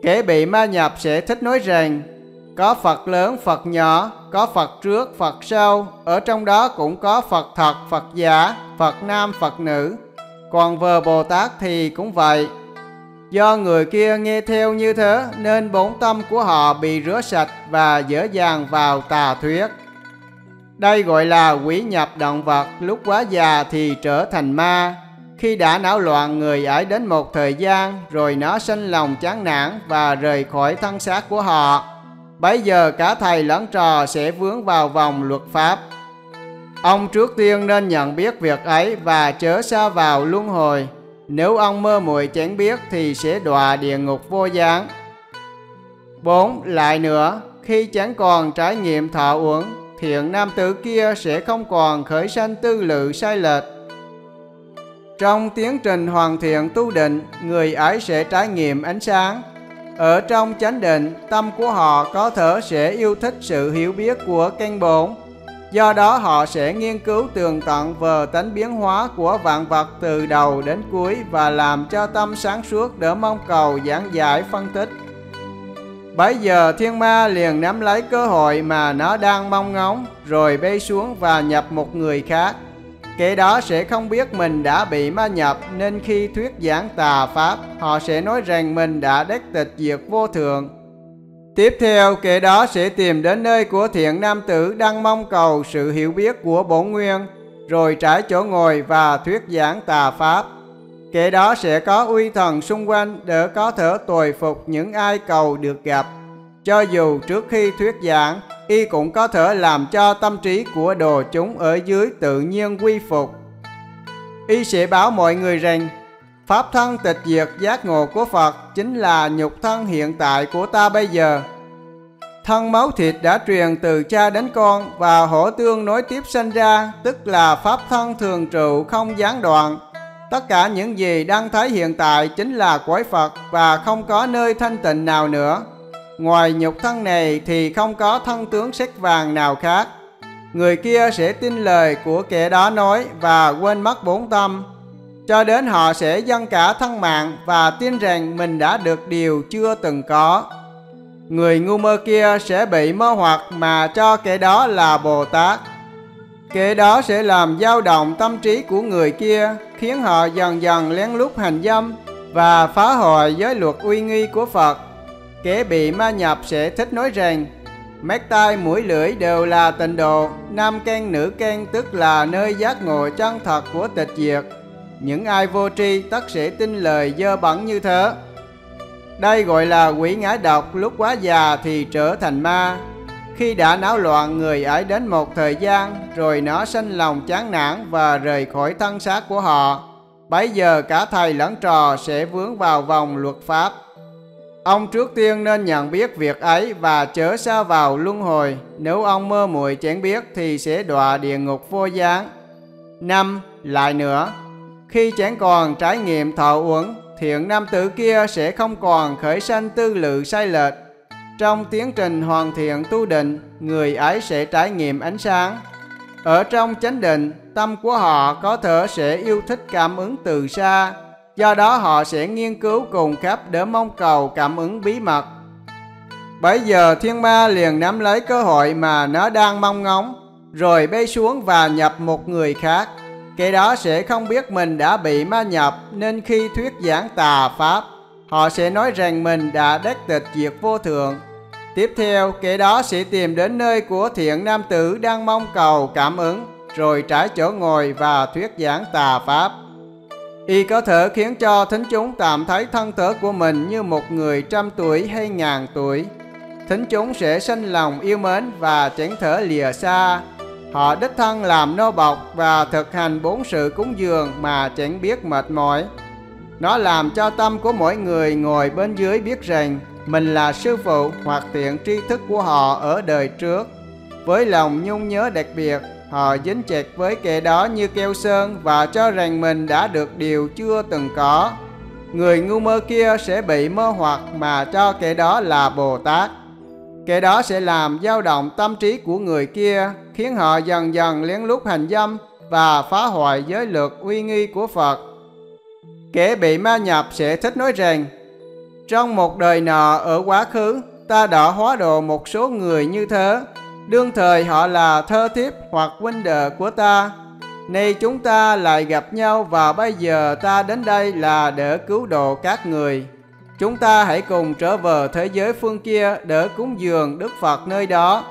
S1: Kẻ bị ma nhập sẽ thích nói rằng có Phật lớn, Phật nhỏ, có Phật trước, Phật sau, ở trong đó cũng có Phật thật, Phật giả, Phật nam, Phật nữ. Còn vờ Bồ Tát thì cũng vậy. Do người kia nghe theo như thế nên bốn tâm của họ bị rửa sạch và dễ dàng vào tà thuyết. Đây gọi là quỷ nhập động vật lúc quá già thì trở thành ma. Khi đã náo loạn người ấy đến một thời gian, rồi nó sinh lòng chán nản và rời khỏi thân xác của họ. Bây giờ cả thầy lẫn trò sẽ vướng vào vòng luật pháp. Ông trước tiên nên nhận biết việc ấy và chớ xa vào luân hồi. Nếu ông mơ muội chán biết thì sẽ đọa địa ngục vô gián. 4. Lại nữa, khi chẳng còn trải nghiệm thọ uống, thiện nam tử kia sẽ không còn khởi sanh tư lự sai lệch. Trong tiến trình hoàn thiện tu định, người ấy sẽ trải nghiệm ánh sáng. Ở trong chánh định, tâm của họ có thể sẽ yêu thích sự hiểu biết của căn bổn. Do đó họ sẽ nghiên cứu tường tận về tánh biến hóa của vạn vật từ đầu đến cuối và làm cho tâm sáng suốt để mong cầu giảng giải phân tích. Bấy giờ thiên ma liền nắm lấy cơ hội mà nó đang mong ngóng, rồi bay xuống và nhập một người khác. Kẻ đó sẽ không biết mình đã bị ma nhập nên khi thuyết giảng tà pháp, họ sẽ nói rằng mình đã đắc tịch diệt vô thường. Tiếp theo, kẻ đó sẽ tìm đến nơi của thiện nam tử đang mong cầu sự hiểu biết của bổn nguyên, rồi trải chỗ ngồi và thuyết giảng tà pháp. Kẻ đó sẽ có uy thần xung quanh để có thể tồi phục những ai cầu được gặp. Cho dù trước khi thuyết giảng, y cũng có thể làm cho tâm trí của đồ chúng ở dưới tự nhiên quy phục. Y sẽ báo mọi người rằng, Pháp thân tịch diệt giác ngộ của Phật chính là nhục thân hiện tại của ta bây giờ. Thân máu thịt đã truyền từ cha đến con và hổ tương nối tiếp sinh ra, tức là Pháp thân thường trụ không gián đoạn, Tất cả những gì đang thấy hiện tại chính là quái Phật và không có nơi thanh tịnh nào nữa. Ngoài nhục thân này thì không có thân tướng sắc vàng nào khác. Người kia sẽ tin lời của kẻ đó nói và quên mất bốn tâm. Cho đến họ sẽ dâng cả thân mạng và tin rằng mình đã được điều chưa từng có. Người ngu mơ kia sẽ bị mơ hoặc mà cho kẻ đó là Bồ Tát Kẻ đó sẽ làm dao động tâm trí của người kia, khiến họ dần dần lén lút hành dâm và phá hoại giới luật uy nghi của Phật. Kẻ bị ma nhập sẽ thích nói rằng, mắt tai mũi lưỡi đều là tịnh độ, nam can nữ can tức là nơi giác ngộ chân thật của tịch diệt. Những ai vô tri tất sẽ tin lời dơ bẩn như thế. Đây gọi là quỷ ngã độc lúc quá già thì trở thành ma, khi đã náo loạn người ấy đến một thời gian, rồi nó sinh lòng chán nản và rời khỏi thân xác của họ. Bấy giờ cả thầy lẫn trò sẽ vướng vào vòng luật pháp. Ông trước tiên nên nhận biết việc ấy và chớ xa vào luân hồi. Nếu ông mơ muội chẳng biết thì sẽ đọa địa ngục vô gián. năm Lại nữa, khi chẳng còn trải nghiệm thọ uẩn, thiện nam tử kia sẽ không còn khởi sanh tư lự sai lệch trong tiến trình hoàn thiện tu định, người ấy sẽ trải nghiệm ánh sáng. Ở trong chánh định, tâm của họ có thể sẽ yêu thích cảm ứng từ xa, do đó họ sẽ nghiên cứu cùng khắp để mong cầu cảm ứng bí mật. Bây giờ thiên ma liền nắm lấy cơ hội mà nó đang mong ngóng, rồi bay xuống và nhập một người khác. Kẻ đó sẽ không biết mình đã bị ma nhập nên khi thuyết giảng tà pháp, họ sẽ nói rằng mình đã đắc tịch diệt vô thượng. Tiếp theo, kẻ đó sẽ tìm đến nơi của thiện nam tử đang mong cầu cảm ứng, rồi trải chỗ ngồi và thuyết giảng tà pháp. Y có thể khiến cho thính chúng tạm thấy thân thể của mình như một người trăm tuổi hay ngàn tuổi. Thính chúng sẽ sinh lòng yêu mến và chẳng thể lìa xa. Họ đích thân làm nô bọc và thực hành bốn sự cúng dường mà chẳng biết mệt mỏi. Nó làm cho tâm của mỗi người ngồi bên dưới biết rằng mình là sư phụ hoặc tiện tri thức của họ ở đời trước. Với lòng nhung nhớ đặc biệt, họ dính chặt với kẻ đó như keo sơn và cho rằng mình đã được điều chưa từng có. Người ngu mơ kia sẽ bị mơ hoặc mà cho kẻ đó là Bồ Tát. Kẻ đó sẽ làm dao động tâm trí của người kia, khiến họ dần dần lén lút hành dâm và phá hoại giới luật uy nghi của Phật. Kẻ bị ma nhập sẽ thích nói rằng trong một đời nọ ở quá khứ, ta đã hóa độ một số người như thế. Đương thời họ là thơ thiếp hoặc huynh đệ của ta. Nay chúng ta lại gặp nhau và bây giờ ta đến đây là để cứu độ các người. Chúng ta hãy cùng trở về thế giới phương kia để cúng dường Đức Phật nơi đó.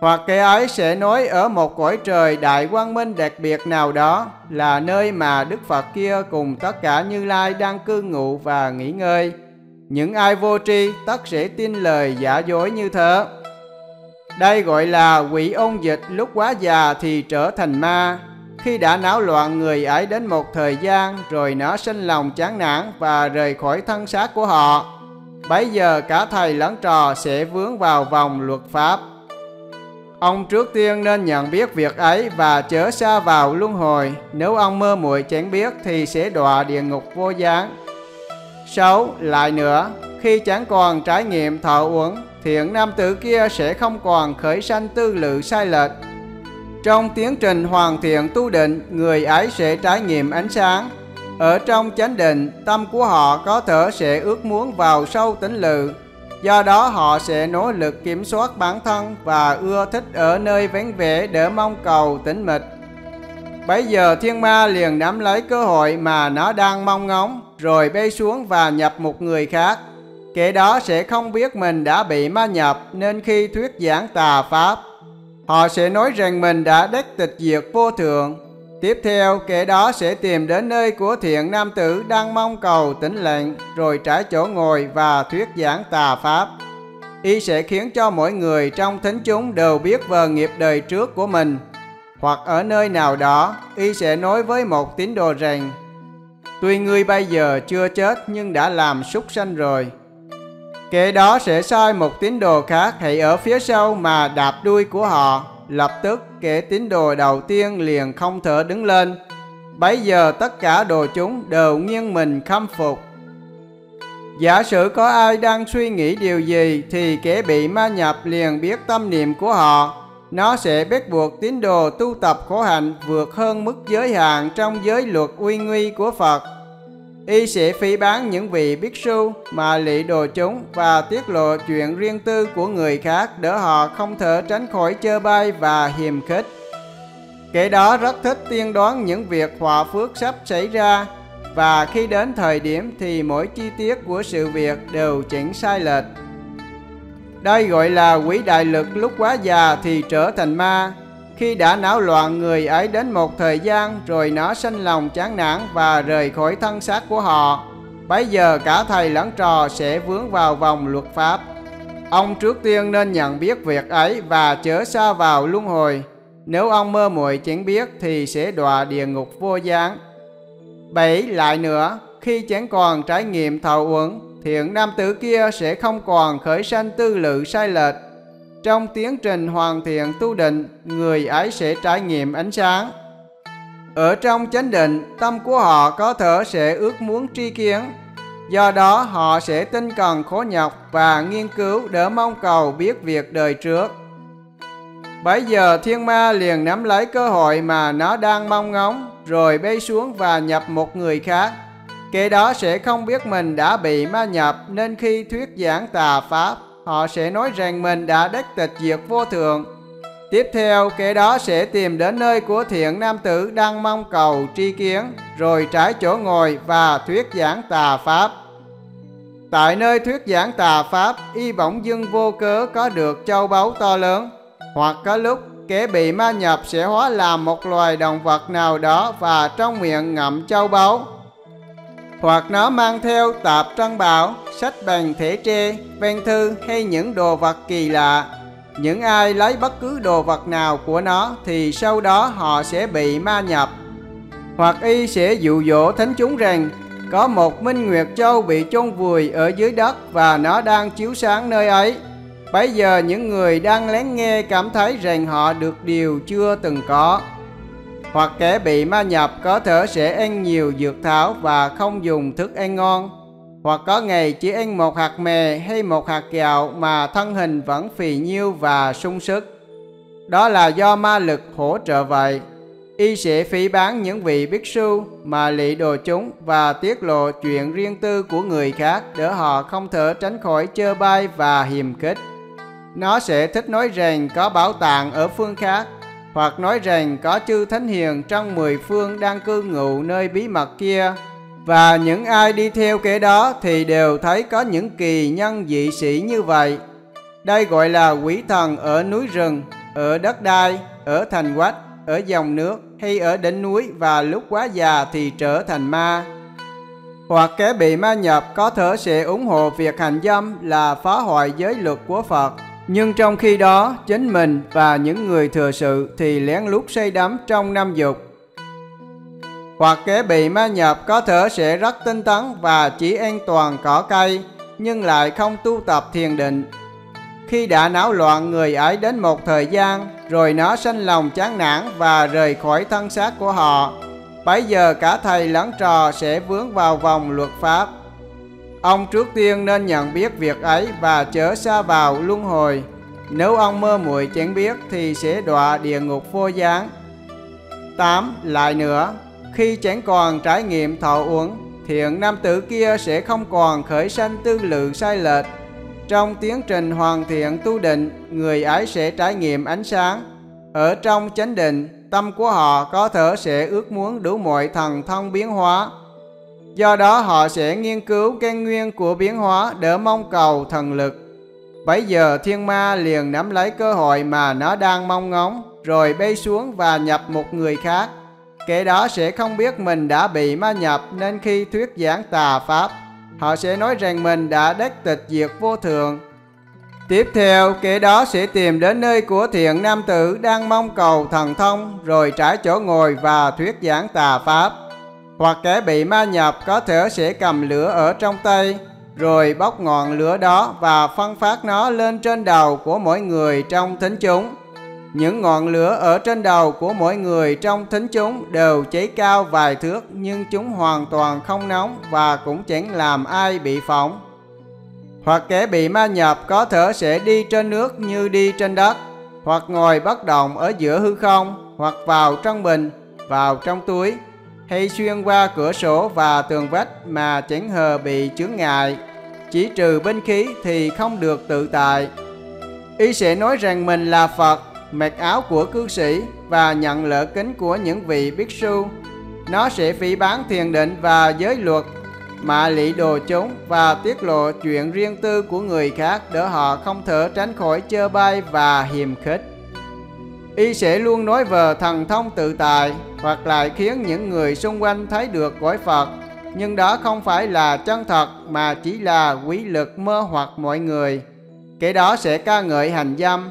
S1: Hoặc kẻ ấy sẽ nói ở một cõi trời đại quang minh đặc biệt nào đó là nơi mà Đức Phật kia cùng tất cả Như Lai đang cư ngụ và nghỉ ngơi. Những ai vô tri tất sẽ tin lời giả dối như thế. Đây gọi là quỷ ôn dịch lúc quá già thì trở thành ma. Khi đã náo loạn người ấy đến một thời gian rồi nó sinh lòng chán nản và rời khỏi thân xác của họ. Bấy giờ cả thầy lẫn trò sẽ vướng vào vòng luật pháp. Ông trước tiên nên nhận biết việc ấy và chớ xa vào luân hồi. Nếu ông mơ muội chẳng biết thì sẽ đọa địa ngục vô gián. 6. Lại nữa, khi chẳng còn trải nghiệm thọ uống thiện nam tử kia sẽ không còn khởi sanh tư lự sai lệch. Trong tiến trình hoàn thiện tu định, người ấy sẽ trải nghiệm ánh sáng. Ở trong chánh định, tâm của họ có thể sẽ ước muốn vào sâu tính lự, Do đó họ sẽ nỗ lực kiểm soát bản thân và ưa thích ở nơi vắng vẻ để mong cầu tĩnh mịch. Bây giờ thiên ma liền nắm lấy cơ hội mà nó đang mong ngóng, rồi bay xuống và nhập một người khác. Kẻ đó sẽ không biết mình đã bị ma nhập nên khi thuyết giảng tà pháp, họ sẽ nói rằng mình đã đắc tịch diệt vô thượng. Tiếp theo, kẻ đó sẽ tìm đến nơi của thiện nam tử đang mong cầu tĩnh lặng, rồi trải chỗ ngồi và thuyết giảng tà pháp. Y sẽ khiến cho mỗi người trong thính chúng đều biết về nghiệp đời trước của mình. Hoặc ở nơi nào đó, Y sẽ nói với một tín đồ rằng, Tuy ngươi bây giờ chưa chết nhưng đã làm súc sanh rồi. Kẻ đó sẽ sai một tín đồ khác hãy ở phía sau mà đạp đuôi của họ lập tức, kẻ tín đồ đầu tiên liền không thở đứng lên. Bấy giờ tất cả đồ chúng đều nghiêng mình khâm phục. Giả sử có ai đang suy nghĩ điều gì thì kẻ bị ma nhập liền biết tâm niệm của họ. Nó sẽ bắt buộc tín đồ tu tập khổ hạnh vượt hơn mức giới hạn trong giới luật uy nguy của Phật y sẽ phỉ bán những vị biết su mà lị đồ chúng và tiết lộ chuyện riêng tư của người khác để họ không thể tránh khỏi chơ bay và hiềm khích. Kẻ đó rất thích tiên đoán những việc họa phước sắp xảy ra và khi đến thời điểm thì mỗi chi tiết của sự việc đều chỉnh sai lệch. Đây gọi là quỷ đại lực lúc quá già thì trở thành ma, khi đã náo loạn người ấy đến một thời gian rồi nó sanh lòng chán nản và rời khỏi thân xác của họ. Bây giờ cả thầy lẫn trò sẽ vướng vào vòng luật pháp. Ông trước tiên nên nhận biết việc ấy và chớ xa vào luân hồi. Nếu ông mơ muội chẳng biết thì sẽ đọa địa ngục vô gián. Bảy lại nữa, khi chẳng còn trải nghiệm thọ uẩn, thiện nam tử kia sẽ không còn khởi sanh tư lự sai lệch trong tiến trình hoàn thiện tu định, người ấy sẽ trải nghiệm ánh sáng. Ở trong chánh định, tâm của họ có thể sẽ ước muốn tri kiến. Do đó họ sẽ tinh cần khổ nhọc và nghiên cứu để mong cầu biết việc đời trước. Bây giờ thiên ma liền nắm lấy cơ hội mà nó đang mong ngóng, rồi bay xuống và nhập một người khác. Kẻ đó sẽ không biết mình đã bị ma nhập nên khi thuyết giảng tà pháp họ sẽ nói rằng mình đã đắc tịch diệt vô thượng. Tiếp theo, kẻ đó sẽ tìm đến nơi của thiện nam tử đang mong cầu tri kiến, rồi trái chỗ ngồi và thuyết giảng tà pháp. Tại nơi thuyết giảng tà pháp, y bỗng dưng vô cớ có được châu báu to lớn, hoặc có lúc kẻ bị ma nhập sẽ hóa làm một loài động vật nào đó và trong miệng ngậm châu báu hoặc nó mang theo tạp trân bảo, sách bằng thể tre, văn thư hay những đồ vật kỳ lạ. Những ai lấy bất cứ đồ vật nào của nó thì sau đó họ sẽ bị ma nhập. Hoặc y sẽ dụ dỗ thánh chúng rằng có một minh nguyệt châu bị chôn vùi ở dưới đất và nó đang chiếu sáng nơi ấy. Bây giờ những người đang lén nghe cảm thấy rằng họ được điều chưa từng có hoặc kẻ bị ma nhập có thể sẽ ăn nhiều dược thảo và không dùng thức ăn ngon, hoặc có ngày chỉ ăn một hạt mè hay một hạt gạo mà thân hình vẫn phì nhiêu và sung sức. Đó là do ma lực hỗ trợ vậy. Y sẽ phỉ bán những vị biết su mà lị đồ chúng và tiết lộ chuyện riêng tư của người khác để họ không thể tránh khỏi chơ bay và hiềm khích. Nó sẽ thích nói rằng có bảo tàng ở phương khác hoặc nói rằng có chư thánh hiền trong mười phương đang cư ngụ nơi bí mật kia và những ai đi theo kẻ đó thì đều thấy có những kỳ nhân dị sĩ như vậy đây gọi là quỷ thần ở núi rừng ở đất đai, ở thành quách, ở dòng nước hay ở đỉnh núi và lúc quá già thì trở thành ma. Hoặc kẻ bị ma nhập có thể sẽ ủng hộ việc hành dâm là phá hoại giới luật của Phật. Nhưng trong khi đó, chính mình và những người thừa sự thì lén lút say đắm trong năm dục. Hoặc kẻ bị ma nhập có thể sẽ rất tinh tấn và chỉ an toàn cỏ cây, nhưng lại không tu tập thiền định. Khi đã náo loạn người ấy đến một thời gian, rồi nó sanh lòng chán nản và rời khỏi thân xác của họ, Bây giờ cả thầy lẫn trò sẽ vướng vào vòng luật pháp. Ông trước tiên nên nhận biết việc ấy và chớ xa vào luân hồi. Nếu ông mơ muội chẳng biết thì sẽ đọa địa ngục vô gián. 8. Lại nữa, khi chẳng còn trải nghiệm thọ uống, thiện nam tử kia sẽ không còn khởi sanh tư lự sai lệch. Trong tiến trình hoàn thiện tu định, người ấy sẽ trải nghiệm ánh sáng. Ở trong chánh định, tâm của họ có thể sẽ ước muốn đủ mọi thần thông biến hóa. Do đó họ sẽ nghiên cứu căn nguyên của biến hóa để mong cầu thần lực. Bấy giờ thiên ma liền nắm lấy cơ hội mà nó đang mong ngóng, rồi bay xuống và nhập một người khác. Kẻ đó sẽ không biết mình đã bị ma nhập nên khi thuyết giảng tà pháp, họ sẽ nói rằng mình đã đắc tịch diệt vô thường Tiếp theo, kẻ đó sẽ tìm đến nơi của thiện nam tử đang mong cầu thần thông rồi trải chỗ ngồi và thuyết giảng tà pháp. Hoặc kẻ bị ma nhập có thể sẽ cầm lửa ở trong tay, rồi bóc ngọn lửa đó và phân phát nó lên trên đầu của mỗi người trong thính chúng. Những ngọn lửa ở trên đầu của mỗi người trong thính chúng đều cháy cao vài thước nhưng chúng hoàn toàn không nóng và cũng chẳng làm ai bị phỏng hoặc kẻ bị ma nhập có thể sẽ đi trên nước như đi trên đất, hoặc ngồi bất động ở giữa hư không, hoặc vào trong bình, vào trong túi, hay xuyên qua cửa sổ và tường vách mà chẳng hờ bị chướng ngại. Chỉ trừ binh khí thì không được tự tại. Y sẽ nói rằng mình là Phật, mặc áo của cư sĩ và nhận lỡ kính của những vị biết su. Nó sẽ phỉ bán thiền định và giới luật mạ lị đồ chúng và tiết lộ chuyện riêng tư của người khác để họ không thể tránh khỏi chơ bay và hiềm khích. Y sẽ luôn nói về thần thông tự tại hoặc lại khiến những người xung quanh thấy được cõi Phật, nhưng đó không phải là chân thật mà chỉ là quý lực mơ hoặc mọi người. Kẻ đó sẽ ca ngợi hành dâm,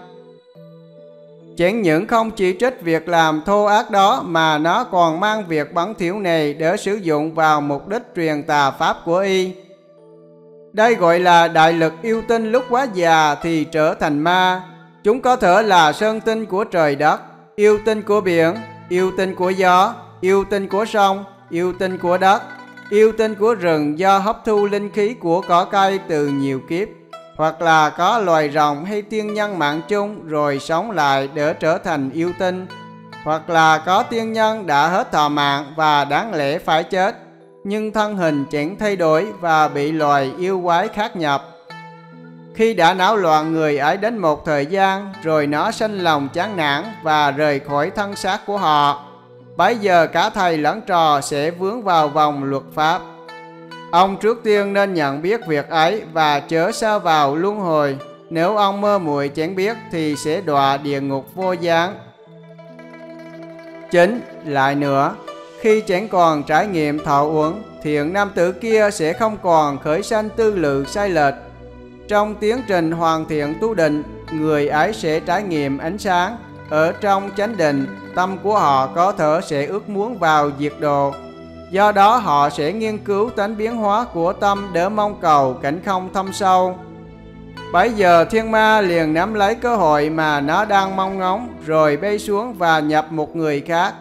S1: Chẳng những không chỉ trích việc làm thô ác đó mà nó còn mang việc bắn thiểu này để sử dụng vào mục đích truyền tà pháp của y. Đây gọi là đại lực yêu tinh lúc quá già thì trở thành ma. Chúng có thể là sơn tinh của trời đất, yêu tinh của biển, yêu tinh của gió, yêu tinh của sông, yêu tinh của đất, yêu tinh của rừng do hấp thu linh khí của cỏ cây từ nhiều kiếp hoặc là có loài rồng hay tiên nhân mạng chung rồi sống lại để trở thành yêu tinh, hoặc là có tiên nhân đã hết thọ mạng và đáng lẽ phải chết, nhưng thân hình chẳng thay đổi và bị loài yêu quái khác nhập. Khi đã náo loạn người ấy đến một thời gian, rồi nó sanh lòng chán nản và rời khỏi thân xác của họ. Bấy giờ cả thầy lẫn trò sẽ vướng vào vòng luật pháp. Ông trước tiên nên nhận biết việc ấy và chớ xa vào luân hồi. Nếu ông mơ muội chẳng biết thì sẽ đọa địa ngục vô gián. Chính lại nữa, khi chẳng còn trải nghiệm thọ uống, thiện nam tử kia sẽ không còn khởi sanh tư lự sai lệch. Trong tiến trình hoàn thiện tu định, người ấy sẽ trải nghiệm ánh sáng. Ở trong chánh định, tâm của họ có thể sẽ ước muốn vào diệt độ Do đó họ sẽ nghiên cứu tánh biến hóa của tâm để mong cầu cảnh không thâm sâu. Bây giờ thiên ma liền nắm lấy cơ hội mà nó đang mong ngóng rồi bay xuống và nhập một người khác.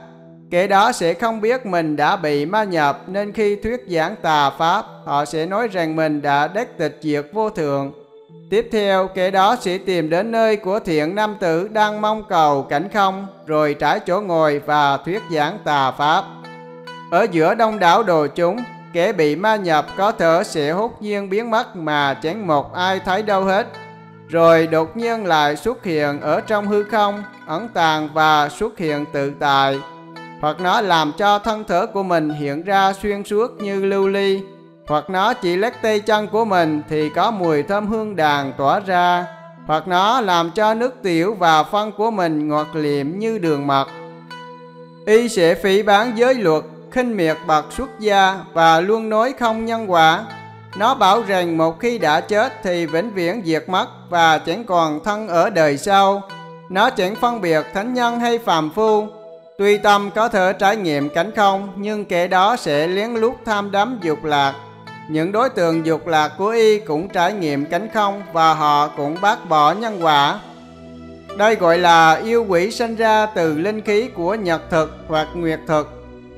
S1: Kẻ đó sẽ không biết mình đã bị ma nhập nên khi thuyết giảng tà pháp, họ sẽ nói rằng mình đã đắc tịch diệt vô thượng. Tiếp theo, kẻ đó sẽ tìm đến nơi của thiện nam tử đang mong cầu cảnh không, rồi trải chỗ ngồi và thuyết giảng tà pháp. Ở giữa đông đảo đồ chúng, kẻ bị ma nhập có thể sẽ hút nhiên biến mất mà chẳng một ai thấy đâu hết. Rồi đột nhiên lại xuất hiện ở trong hư không, ẩn tàng và xuất hiện tự tại. Hoặc nó làm cho thân thể của mình hiện ra xuyên suốt như lưu ly. Hoặc nó chỉ lét tay chân của mình thì có mùi thơm hương đàn tỏa ra. hoặc nó làm cho nước tiểu và phân của mình ngọt liệm như đường mật. Y sẽ phỉ bán giới luật, khinh miệt bậc xuất gia và luôn nói không nhân quả. Nó bảo rằng một khi đã chết thì vĩnh viễn diệt mất và chẳng còn thân ở đời sau. Nó chẳng phân biệt thánh nhân hay phàm phu. Tuy tâm có thể trải nghiệm cảnh không, nhưng kẻ đó sẽ lén lút tham đắm dục lạc. Những đối tượng dục lạc của y cũng trải nghiệm cảnh không và họ cũng bác bỏ nhân quả. Đây gọi là yêu quỷ sinh ra từ linh khí của nhật thực hoặc nguyệt thực.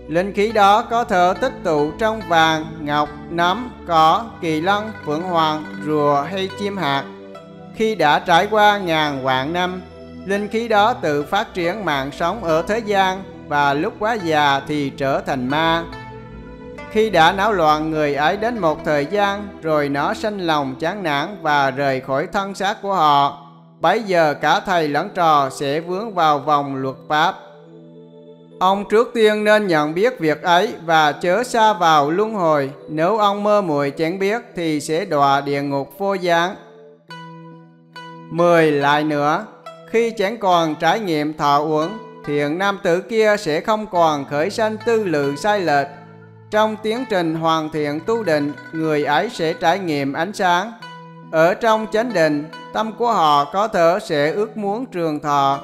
S1: Linh khí đó có thể tích tụ trong vàng, ngọc, nấm, cỏ, kỳ lân, phượng hoàng, rùa hay chim hạt. Khi đã trải qua ngàn vạn năm, linh khí đó tự phát triển mạng sống ở thế gian và lúc quá già thì trở thành ma. Khi đã náo loạn người ấy đến một thời gian rồi nó sanh lòng chán nản và rời khỏi thân xác của họ. Bấy giờ cả thầy lẫn trò sẽ vướng vào vòng luật pháp. Ông trước tiên nên nhận biết việc ấy và chớ xa vào luân hồi. Nếu ông mơ muội chẳng biết thì sẽ đọa địa ngục vô gián. 10. Lại nữa, khi chẳng còn trải nghiệm thọ uống, thiện nam tử kia sẽ không còn khởi sanh tư lự sai lệch. Trong tiến trình hoàn thiện tu định, người ấy sẽ trải nghiệm ánh sáng. Ở trong chánh định, tâm của họ có thể sẽ ước muốn trường thọ,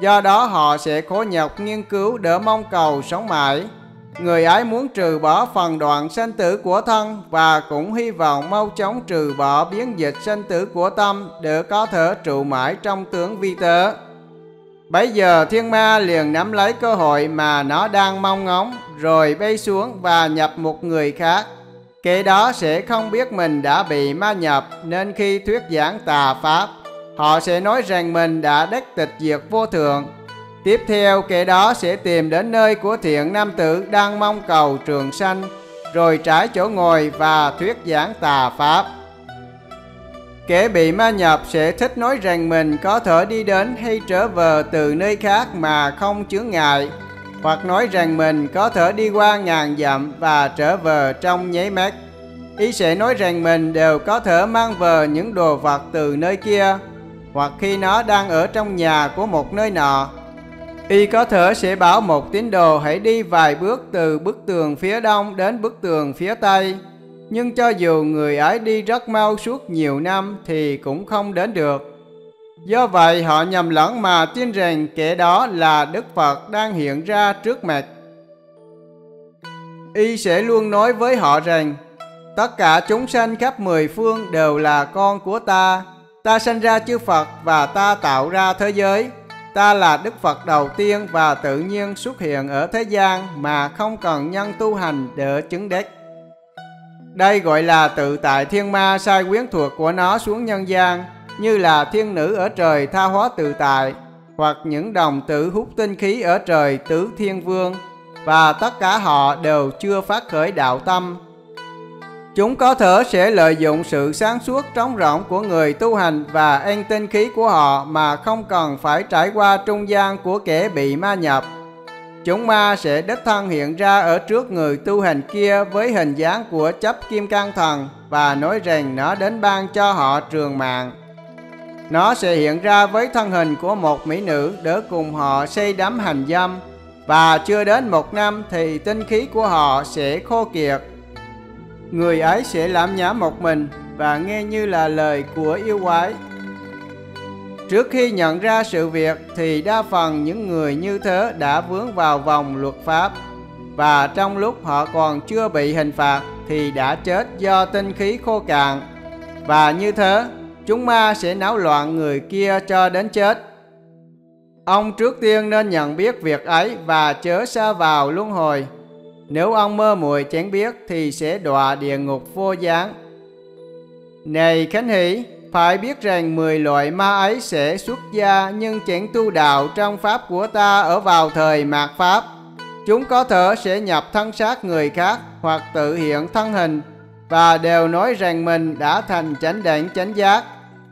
S1: do đó họ sẽ khổ nhọc nghiên cứu để mong cầu sống mãi. Người ấy muốn trừ bỏ phần đoạn sanh tử của thân và cũng hy vọng mau chóng trừ bỏ biến dịch sanh tử của tâm để có thể trụ mãi trong tướng vi tế. Bây giờ thiên ma liền nắm lấy cơ hội mà nó đang mong ngóng rồi bay xuống và nhập một người khác. Kẻ đó sẽ không biết mình đã bị ma nhập nên khi thuyết giảng tà pháp, họ sẽ nói rằng mình đã đắc tịch diệt vô thường Tiếp theo kẻ đó sẽ tìm đến nơi của thiện nam tử đang mong cầu trường sanh, rồi trải chỗ ngồi và thuyết giảng tà pháp. Kẻ bị ma nhập sẽ thích nói rằng mình có thể đi đến hay trở về từ nơi khác mà không chướng ngại, hoặc nói rằng mình có thể đi qua ngàn dặm và trở về trong nháy mắt. Ý sẽ nói rằng mình đều có thể mang về những đồ vật từ nơi kia, hoặc khi nó đang ở trong nhà của một nơi nọ, Y có thể sẽ bảo một tín đồ hãy đi vài bước từ bức tường phía đông đến bức tường phía tây. Nhưng cho dù người ấy đi rất mau suốt nhiều năm thì cũng không đến được. Do vậy, họ nhầm lẫn mà tin rằng kẻ đó là Đức Phật đang hiện ra trước mặt. Y sẽ luôn nói với họ rằng, Tất cả chúng sanh khắp mười phương đều là con của ta. Ta sanh ra chư Phật và ta tạo ra thế giới Ta là Đức Phật đầu tiên và tự nhiên xuất hiện ở thế gian mà không cần nhân tu hành để chứng đắc. Đây gọi là tự tại thiên ma sai quyến thuộc của nó xuống nhân gian, như là thiên nữ ở trời tha hóa tự tại, hoặc những đồng tử hút tinh khí ở trời tứ thiên vương, và tất cả họ đều chưa phát khởi đạo tâm Chúng có thể sẽ lợi dụng sự sáng suốt trống rỗng của người tu hành và an tinh khí của họ mà không cần phải trải qua trung gian của kẻ bị ma nhập. Chúng ma sẽ đích thân hiện ra ở trước người tu hành kia với hình dáng của chấp kim cang thần và nói rằng nó đến ban cho họ trường mạng. Nó sẽ hiện ra với thân hình của một mỹ nữ để cùng họ xây đắm hành dâm và chưa đến một năm thì tinh khí của họ sẽ khô kiệt người ấy sẽ làm nhảm một mình và nghe như là lời của yêu quái. Trước khi nhận ra sự việc thì đa phần những người như thế đã vướng vào vòng luật pháp và trong lúc họ còn chưa bị hình phạt thì đã chết do tinh khí khô cạn và như thế, chúng ma sẽ náo loạn người kia cho đến chết. Ông trước tiên nên nhận biết việc ấy và chớ xa vào luân hồi nếu ông mơ muội chẳng biết thì sẽ đọa địa ngục vô gián. Này Khánh Hỷ, phải biết rằng 10 loại ma ấy sẽ xuất gia nhưng chẳng tu đạo trong pháp của ta ở vào thời mạt pháp. Chúng có thể sẽ nhập thân xác người khác hoặc tự hiện thân hình và đều nói rằng mình đã thành chánh đẳng chánh giác.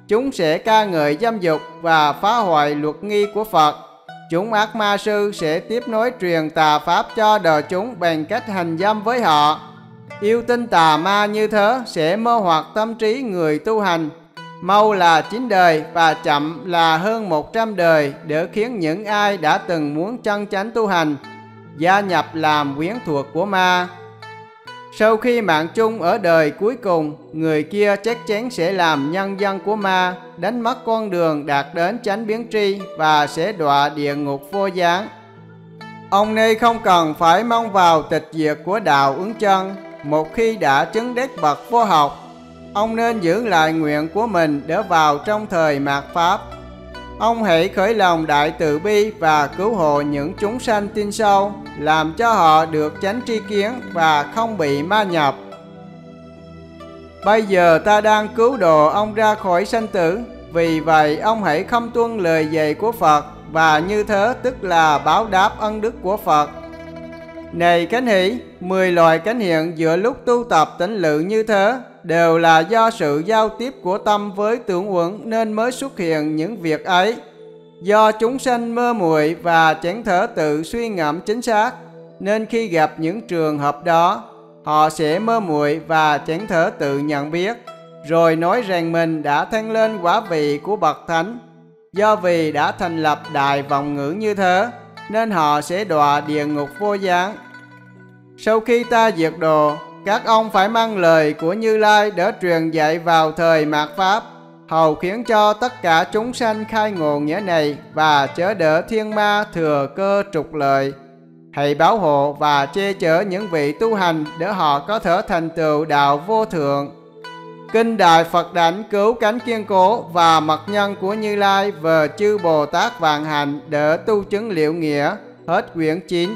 S1: Chúng sẽ ca ngợi dâm dục và phá hoại luật nghi của Phật Chúng ác ma sư sẽ tiếp nối truyền tà pháp cho đời chúng bằng cách hành dâm với họ. Yêu tinh tà ma như thế sẽ mơ hoặc tâm trí người tu hành. Mau là chín đời và chậm là hơn 100 đời để khiến những ai đã từng muốn chân chánh tu hành gia nhập làm quyến thuộc của ma. Sau khi mạng chung ở đời cuối cùng, người kia chắc chắn sẽ làm nhân dân của ma, đánh mất con đường đạt đến chánh biến tri và sẽ đọa địa ngục vô gián. Ông ni không cần phải mong vào tịch diệt của đạo ứng chân, một khi đã chứng đắc bậc vô học, ông nên giữ lại nguyện của mình để vào trong thời mạt Pháp. Ông hãy khởi lòng đại từ bi và cứu hộ những chúng sanh tin sâu, làm cho họ được tránh tri kiến và không bị ma nhập. Bây giờ ta đang cứu độ ông ra khỏi sanh tử, vì vậy ông hãy không tuân lời dạy của Phật và như thế tức là báo đáp ân đức của Phật. Này cánh hỷ, 10 loài cánh hiện giữa lúc tu tập tĩnh lự như thế đều là do sự giao tiếp của tâm với tưởng uẩn nên mới xuất hiện những việc ấy. Do chúng sanh mơ muội và chẳng thể tự suy ngẫm chính xác, nên khi gặp những trường hợp đó, họ sẽ mơ muội và chán thở tự nhận biết, rồi nói rằng mình đã thăng lên quả vị của bậc thánh. Do vì đã thành lập đại vọng ngữ như thế, nên họ sẽ đọa địa ngục vô gián. Sau khi ta diệt đồ, các ông phải mang lời của Như Lai để truyền dạy vào thời mạt Pháp, hầu khiến cho tất cả chúng sanh khai ngộ nghĩa này và chớ đỡ thiên ma thừa cơ trục lợi. Hãy bảo hộ và che chở những vị tu hành để họ có thể thành tựu đạo vô thượng. Kinh Đại Phật Đảnh cứu cánh kiên cố và mật nhân của Như Lai về chư Bồ Tát vạn hạnh để tu chứng liệu nghĩa. Hết quyển 9